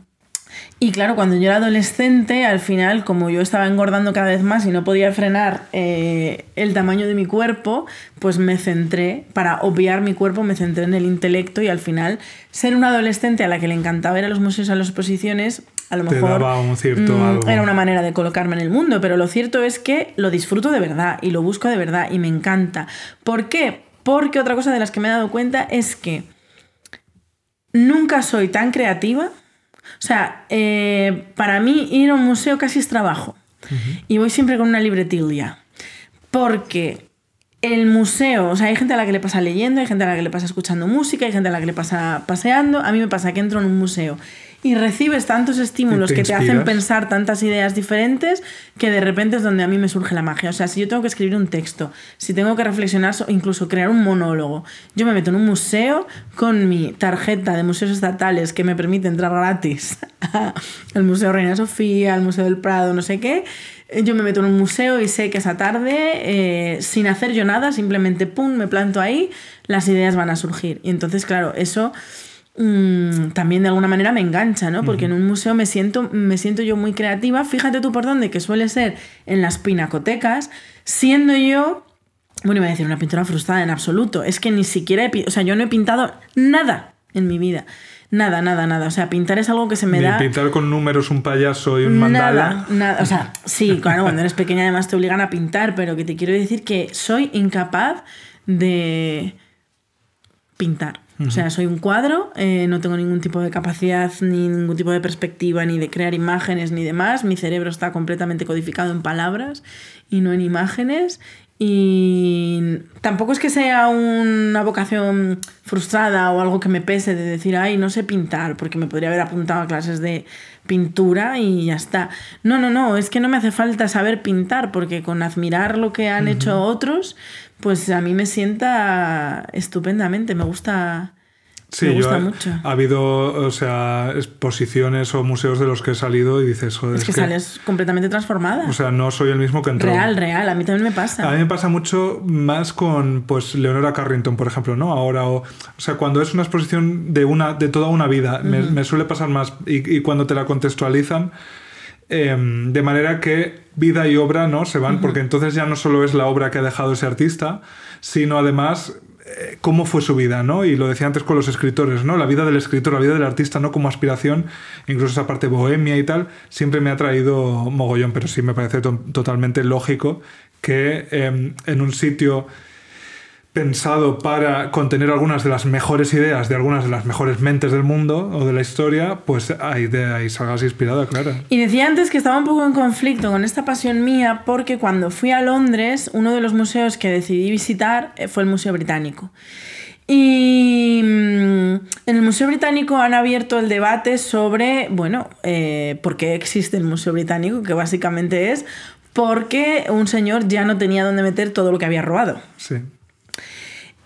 y claro, cuando yo era adolescente, al final, como yo estaba engordando cada vez más y no podía frenar eh, el tamaño de mi cuerpo, pues me centré, para obviar mi cuerpo, me centré en el intelecto y al final, ser una adolescente a la que le encantaba ir a los museos, a las exposiciones, a lo mejor daba un cierto mm, algo. era una manera de colocarme en el mundo, pero lo cierto es que lo disfruto de verdad y lo busco de verdad y me encanta. ¿Por qué? Porque otra cosa de las que me he dado cuenta es que nunca soy tan creativa. O sea, eh, para mí ir a un museo casi es trabajo. Y voy siempre con una libretilla. Porque el museo, o sea, hay gente a la que le pasa leyendo, hay gente a la que le pasa escuchando música, hay gente a la que le pasa paseando. A mí me pasa que entro en un museo y recibes tantos estímulos te que te hacen pensar tantas ideas diferentes que de repente es donde a mí me surge la magia. O sea, si yo tengo que escribir un texto, si tengo que reflexionar o incluso crear un monólogo, yo me meto en un museo con mi tarjeta de museos estatales que me permite entrar gratis al Museo Reina Sofía, al Museo del Prado, no sé qué. Yo me meto en un museo y sé que esa tarde, eh, sin hacer yo nada, simplemente pum, me planto ahí, las ideas van a surgir. Y entonces, claro, eso mm, también de alguna manera me engancha, ¿no? Porque en un museo me siento, me siento yo muy creativa. Fíjate tú por dónde, que suele ser en las pinacotecas, siendo yo. Bueno, iba a decir una pintura frustrada en absoluto. Es que ni siquiera he. O sea, yo no he pintado nada en mi vida. Nada, nada, nada. O sea, pintar es algo que se me Ni da. pintar con números un payaso y un mandala. Nada, nada. O sea, sí, claro, cuando eres pequeña además te obligan a pintar, pero que te quiero decir que soy incapaz de pintar. O sea, soy un cuadro, eh, no tengo ningún tipo de capacidad, ni ningún tipo de perspectiva, ni de crear imágenes, ni demás. Mi cerebro está completamente codificado en palabras y no en imágenes. Y tampoco es que sea una vocación frustrada o algo que me pese de decir, ay, no sé pintar, porque me podría haber apuntado a clases de pintura y ya está. No, no, no, es que no me hace falta saber pintar, porque con admirar lo que han hecho otros, pues a mí me sienta estupendamente, me gusta, Sí, me gusta mucho. ha habido, o sea, exposiciones o museos de los que he salido y dices, joder, Es que, sales completamente transformada. O sea, no soy el mismo que entró. real, real, a mí también me pasa. A mí me pasa mucho más con pues Leonora Carrington, por ejemplo, ¿no? Ahora, o, o sea, cuando es una exposición de una de toda una vida, me, me suele pasar más. Y, y cuando te la contextualizan, em, de manera que vida y obra no se van, porque entonces ya no solo es la obra que ha dejado ese artista, sino además eh, cómo fue su vida, ¿no? Y lo decía antes con los escritores, ¿no? La vida del escritor, la vida del artista, ¿no? Como aspiración, incluso esa parte bohemia y tal, siempre me ha traído mogollón, pero sí me parece to- totalmente lógico que em, en un sitio pensado para contener algunas de las mejores ideas de algunas de las mejores mentes del mundo o de la historia, pues ahí de ahí salgas inspirada, claro. Y decía antes que estaba un poco en conflicto con esta pasión mía porque cuando fui a Londres, uno de los museos que decidí visitar eh, fue el Museo Británico. Y mm, en el Museo Británico han abierto el debate sobre, bueno, eh, por qué existe el Museo Británico, que básicamente es porque un señor ya no tenía dónde meter todo lo que había robado. Sí.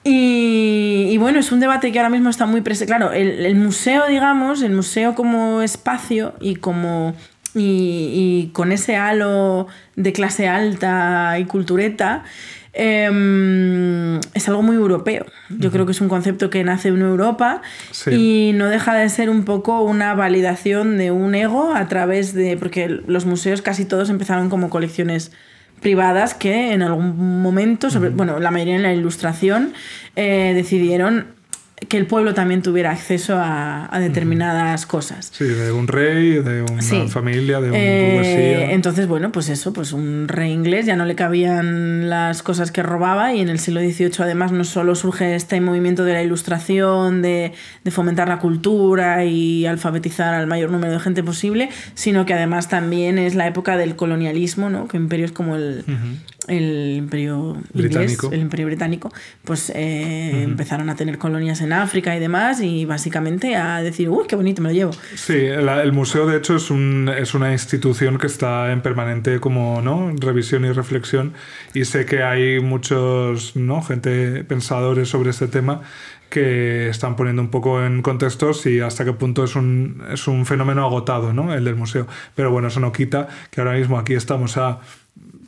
Y, y bueno, es un debate que ahora mismo está muy presente. Claro, el, el museo, digamos, el museo como espacio y como. Y, y con ese halo de clase alta y cultureta, em, es algo muy europeo. Yo creo que es un concepto que nace en Europa Sí. y no deja de ser un poco una validación de un ego a través de. porque los museos casi todos empezaron como colecciones privadas que en algún momento, sobre, bueno, la mayoría en la ilustración, eh, decidieron que el pueblo también tuviera acceso a, a determinadas cosas. Sí, de un rey, de una Sí. familia, de una Eh, entonces, bueno, pues eso, pues un rey inglés ya no le cabían las cosas que robaba y en el siglo XVIII además no solo surge este movimiento de la ilustración, de, de fomentar la cultura y alfabetizar al mayor número de gente posible, sino que además también es la época del colonialismo, ¿no? Que imperios como el, el imperio inglés, Británico. el imperio británico, pues eh, empezaron a tener colonias en África y demás y básicamente a decir, uy, qué bonito, me lo llevo. Sí, el, el museo de hecho es, un, es una institución que está en permanente como ¿no? revisión y reflexión y sé que hay muchos, ¿no? gente pensadores sobre este tema que están poniendo un poco en contextos y hasta qué punto es un, es un fenómeno agotado, ¿no? El del museo. Pero bueno, eso no quita que ahora mismo aquí estamos a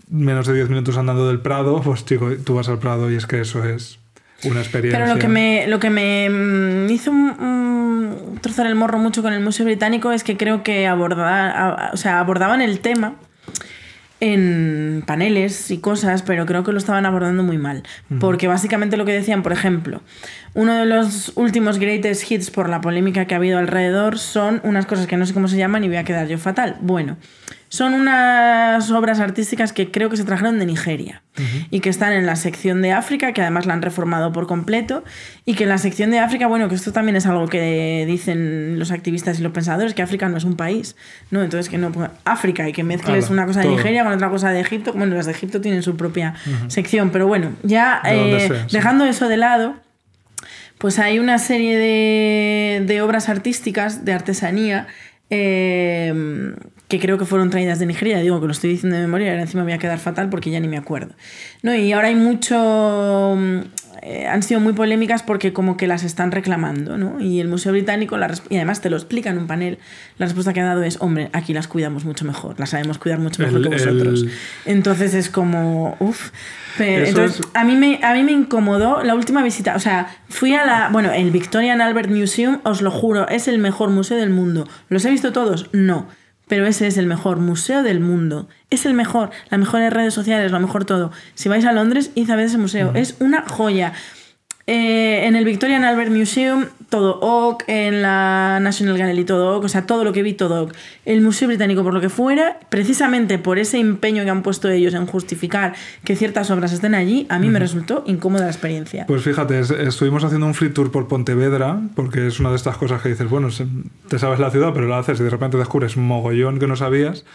menos de 10 minutos andando del Prado, pues chico, tú vas al Prado y es que eso es una experiencia. Pero lo que me, lo que me mm, hizo trozar el morro mucho con el Museo Británico es que creo que aborda, a- o sea, abordaban el tema en paneles y cosas, pero creo que lo estaban abordando muy mal. Porque básicamente lo que decían, por ejemplo, uno de los últimos greatest hits por la polémica que ha habido alrededor son unas cosas que no sé cómo se llaman y voy a quedar yo fatal. Bueno, son unas obras artísticas que creo que se trajeron de Nigeria y que están en la sección de África, que además la han reformado por completo, y que en la sección de África, bueno, que esto también es algo que dicen los activistas y los pensadores, que África no es un país, ¿no? Entonces que no ponga África y que mezcles Ala, una cosa de. Nigeria con otra cosa de Egipto, bueno, las de Egipto tienen su propia sección, pero bueno, ya De eh, sea, sí. dejando eso de lado, pues hay una serie de, de obras artísticas, de artesanía, eh, que creo que fueron traídas de Nigeria. Digo que lo estoy diciendo de memoria ahora encima me voy a quedar fatal porque ya ni me acuerdo. ¿No? Y ahora hay mucho... mm, eh, han sido muy polémicas porque como que las están reclamando, ¿no? Y el Museo Británico, la y además te lo explica en un panel, la respuesta que ha dado es, hombre, aquí las cuidamos mucho mejor, las sabemos cuidar mucho mejor El- que vosotros. el- Entonces es como, uff. Entonces, es- a mí, me, a mí me incomodó la última visita. O sea, fui a la. Bueno, el Victorian Albert Museum, os lo juro, es el mejor museo del mundo. ¿Los he visto todos? No. Pero ese es el mejor museo del mundo. Es el mejor. Las mejores redes sociales, lo mejor todo. Si vais a Londres, id a ver ese museo. Es una joya. Eh, en el Victorian Albert Museum, todo OK, en la National Gallery, todo OK, o sea, todo lo que vi, todo OK. El Museo Británico, por lo que fuera, precisamente por ese empeño que han puesto ellos en justificar que ciertas obras estén allí, a mí me resultó incómoda la experiencia. Pues fíjate, es- estuvimos haciendo un free tour por Pontevedra, porque es una de estas cosas que dices, bueno, te sabes la ciudad, pero la haces y de repente descubres un mogollón que no sabías.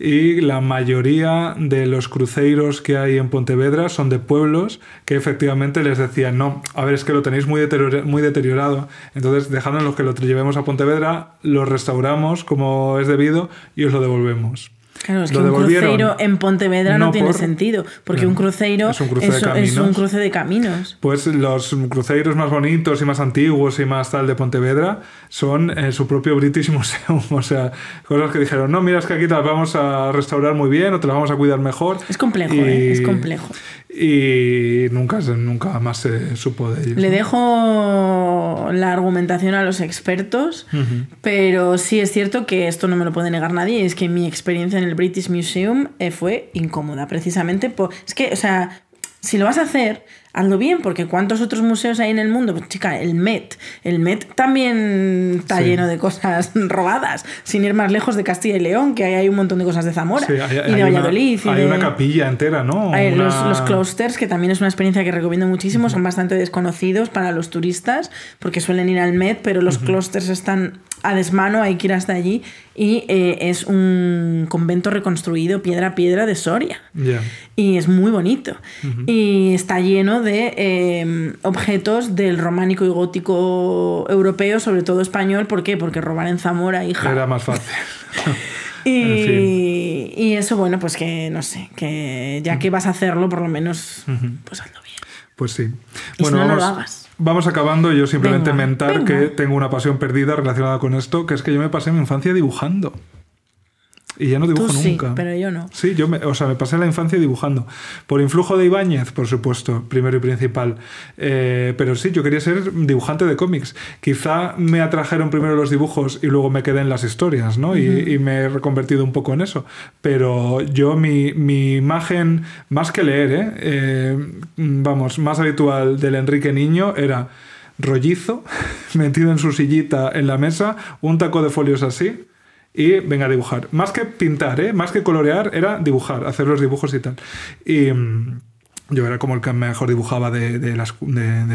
Y la mayoría de los cruceros que hay en Pontevedra son de pueblos que efectivamente les decían, no, a ver, es que lo tenéis muy, muy deteriorado, entonces dejadnos que lo llevemos a Pontevedra, lo restauramos como es debido y os lo devolvemos. Claro, es que un crucero en Pontevedra no, No tiene por- sentido, porque No, un cruceiro es un cruce de es un caminos. cruce de caminos. Pues los cruceros más bonitos y más antiguos y más tal de Pontevedra son eh, su propio British Museum. O sea, cosas que dijeron, no, mira, es que aquí te las vamos a restaurar muy bien o te las vamos a cuidar mejor. Es complejo, Y- ¿eh? es complejo. Y nunca, nunca más se supo de ellos. Le ¿no? dejo la argumentación a los expertos, pero sí es cierto que esto no me lo puede negar nadie, es que mi experiencia en el British Museum eh, fue incómoda, precisamente por... Es que, o sea, si lo vas a hacer, hazlo bien, porque ¿cuántos otros museos hay en el mundo? Pues chica, el Met. El Met también está Sí. lleno de cosas robadas, sin ir más lejos de Castilla y León, que ahí hay un montón de cosas de Zamora Sí, hay, y hay de una- Valladolid. y hay de... una capilla entera, ¿no? Los, Una- los cloisters, que también es una experiencia que recomiendo muchísimo, son bastante desconocidos para los turistas, porque suelen ir al Met, pero los cloisters están a desmano, hay que ir hasta allí, y eh, es un convento reconstruido piedra a piedra de Soria. Ya. Y es muy bonito. Y está lleno de eh, objetos del románico y gótico europeo, sobre todo español. ¿Por qué? Porque robar en Zamora, hija. Era más fácil. Y, En fin. y eso, bueno, pues que no sé, que ya que vas a hacerlo, por lo menos, pues hazlo bien. Pues sí. Y si no, no vamos, lo hagas. vamos acabando. Yo simplemente Venga, mentar venga. que tengo una pasión perdida relacionada con esto, que es que yo me pasé mi infancia dibujando. Y ya no dibujo Tú sí, nunca. pero yo no. Sí, yo me, o sea, me pasé la infancia dibujando. Por influjo de Ibáñez, por supuesto, primero y principal. Eh, pero sí, yo quería ser dibujante de cómics. Quizá me atrajeron primero los dibujos y luego me quedé en las historias, ¿no? Y, y me he reconvertido un poco en eso. Pero yo, mi, mi imagen, más que leer, ¿eh? Eh, vamos, más habitual del Enrique Niño era rollizo, metido en su sillita en la mesa, un taco de folios así y venga a dibujar. Más que pintar, ¿eh? más que colorear, era dibujar, hacer los dibujos y tal. Y mm, yo era como el que mejor dibujaba de, de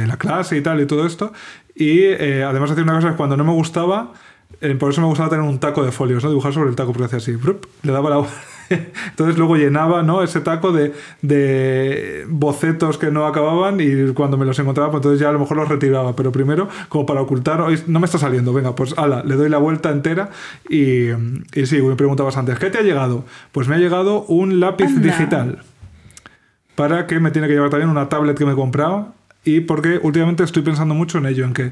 la clase y tal y todo esto. Y eh, además hacía una cosa que cuando no me gustaba, eh, por eso me gustaba tener un taco de folios, ¿no? dibujar sobre el taco, porque hacía así, le daba la Entonces luego llenaba ¿no? ese taco de, de bocetos que no acababan y cuando me los encontraba, pues entonces ya a lo mejor los retiraba. Pero primero, como para ocultar, "Oye, no me está saliendo, venga, pues ala, le doy la vuelta entera y, y sí, me preguntabas antes, ¿qué te ha llegado? Pues me ha llegado un lápiz Anda. digital para que me tiene que llevar también una tablet que me he comprado y porque últimamente estoy pensando mucho en ello, en que,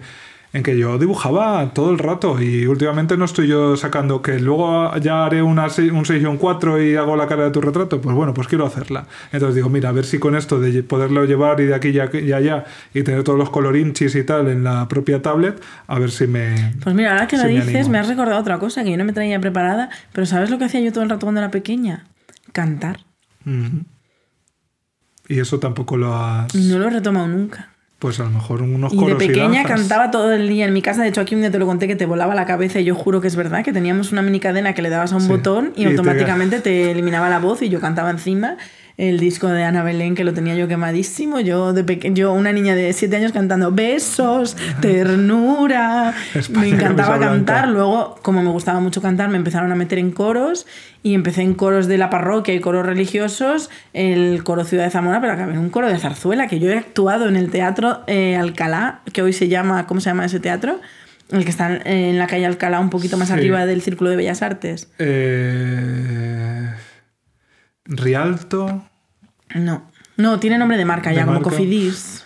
en que yo dibujaba todo el rato y últimamente no estoy yo sacando que luego ya haré una, un 6 y un 4 y hago la cara de tu retrato, pues bueno, pues quiero hacerla. Entonces digo, mira, a ver si con esto de poderlo llevar y de aquí y allá y tener todos los colorinchis y tal en la propia tablet, a ver si me... Pues mira, ahora que lo si me dices, animo. me has recordado otra cosa que yo no me traía preparada, pero ¿sabes lo que hacía yo todo el rato cuando era pequeña? Cantar. Y eso tampoco lo has... No lo he retomado nunca. Pues a lo mejor unos Y de coros pequeña cantaba todo el día en mi casa. De hecho, aquí un día te lo conté que te volaba la cabeza y yo juro que es verdad, que teníamos una mini cadena que le dabas a un Sí. botón y, Y te- automáticamente te... eliminaba la voz y yo cantaba encima el disco de Ana Belén que lo tenía yo quemadísimo. Yo, de peque- yo una niña de 7 años cantando besos, ternura. España, me encantaba cantar. Luego, como me gustaba mucho cantar, me empezaron a meter en coros y empecé en coros de la parroquia y coros religiosos, el coro Ciudad de Zamora, pero acabé en un coro de zarzuela, que yo he actuado en el Teatro eh, Alcalá, que hoy se llama, ¿cómo se llama ese teatro? El que está en la calle Alcalá, un poquito más Sí. arriba del Círculo de Bellas Artes. Eh, Rialto, No, no, tiene nombre de marca ¿De ya, como marca? Cofidis.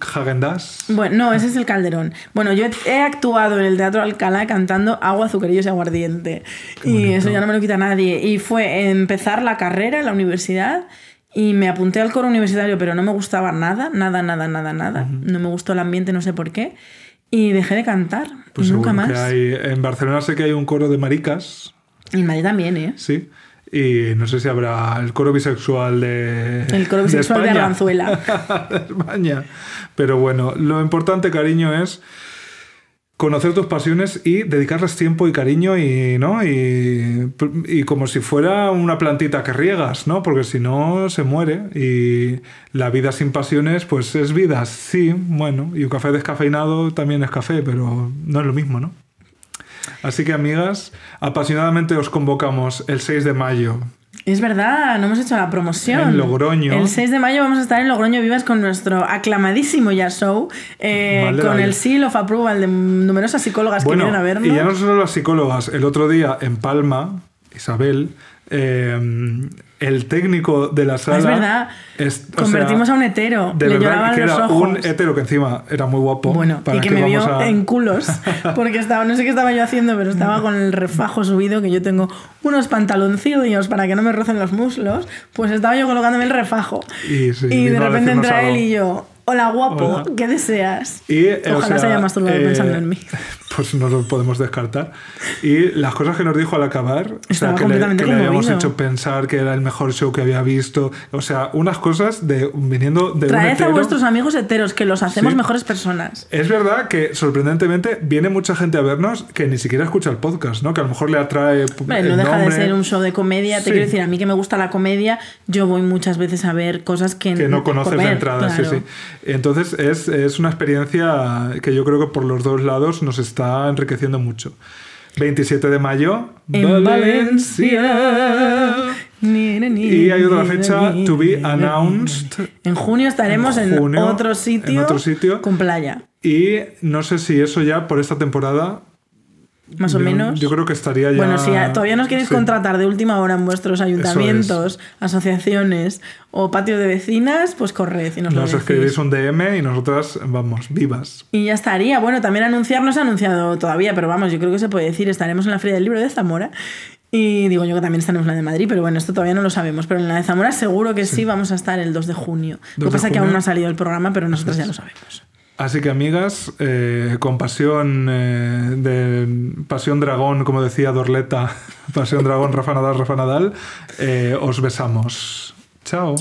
Hagendas. Bueno, no, ese es el Calderón. Bueno, yo he actuado en el Teatro Alcalá cantando Agua, Azucarillos y Aguardiente. y eso ya no me lo quita nadie. Y fue empezar la carrera en la universidad y me apunté al coro universitario, pero no me gustaba nada, nada, nada, nada, nada. No me gustó el ambiente, no sé por qué. Y dejé de cantar. Pues y nunca más. hay. En Barcelona sé que hay un coro de maricas, Y en Madrid también, ¿eh? sí. Y no sé si habrá el coro bisexual de. El coro bisexual de, España. Arganzuela. de España. Pero bueno, lo importante, cariño, es conocer tus pasiones y dedicarles tiempo y cariño y no y, y como si fuera una plantita que riegas no porque si no se muere y la vida sin pasiones pues es vida sí bueno y un café descafeinado también es café pero no es lo mismo no así que amigas apasionadamente os convocamos el 6 de mayo Es verdad, no hemos hecho la promoción. En Logroño. El 6 de mayo vamos a estar en Logroño Vivas con nuestro aclamadísimo ya show, eh, con el seal of approval de numerosas psicólogas que vienen a vernos. y ya no solo las psicólogas, el otro día en Palma, Isabel, eh, el técnico de la sala. Es verdad. es- Convertimos sea, a un hetero. De Le verdad que los era ojos. un hetero que encima era muy guapo. Bueno, ¿para y que me vio a- en culos, porque estaba, no sé qué estaba yo haciendo, pero estaba con el refajo subido, que yo tengo unos pantaloncillos para que no me rocen los muslos, pues estaba yo colocándome el refajo. Y sí, y de repente entra algo. él y yo, hola guapo, Hola. ¿qué deseas? Y, eh, o Ojalá se sea, haya masturbado eh, pensando en mí. Pues no lo podemos descartar. Y las cosas que nos dijo al acabar, o sea, que le, que le habíamos hecho pensar que era el mejor show que había visto. O sea, unas cosas de viniendo de un Traed a hetero. vuestros amigos heteros, que los hacemos Sí. mejores personas. Es verdad que sorprendentemente viene mucha gente a vernos que ni siquiera escucha el podcast, ¿no? Que a lo mejor le atrae el no deja nombre, de ser un show de comedia. Te Sí. quiero decir, a mí que me gusta la comedia, yo voy muchas veces a ver cosas que, que no conoces de entrada, sí, claro. sí. Entonces es, es una experiencia que yo creo que por los dos lados nos está enriqueciendo mucho. 27 de mayo, En Valencia. Y hay otra fecha, to be announced. En junio estaremos en, otro sitio, en otro sitio. con playa, Y no sé si eso ya por esta temporada. Más o menos. Yo creo que estaría ya. Bueno, si todavía nos queréis contratar de última hora en vuestros ayuntamientos, asociaciones o patio de vecinas, pues corred y nos, nos escribís un DM y nosotras vamos vivas. Y ya estaría. Bueno, también anunciar no se ha anunciado todavía, pero vamos, yo creo que se puede decir. Estaremos en la Feria del Libro de Zamora y digo yo que también estaremos en la de Madrid, pero bueno, esto todavía no lo sabemos. Pero en la de Zamora seguro que sí, vamos a estar el 2 de junio. lo que pasa es que aún no ha salido el programa, pero nosotros ya lo sabemos. Así que amigas, eh, con pasión eh, de pasión dragón, como decía Dorleta, pasión dragón Rafa Nadal, Rafa Nadal, eh, os besamos. Chao.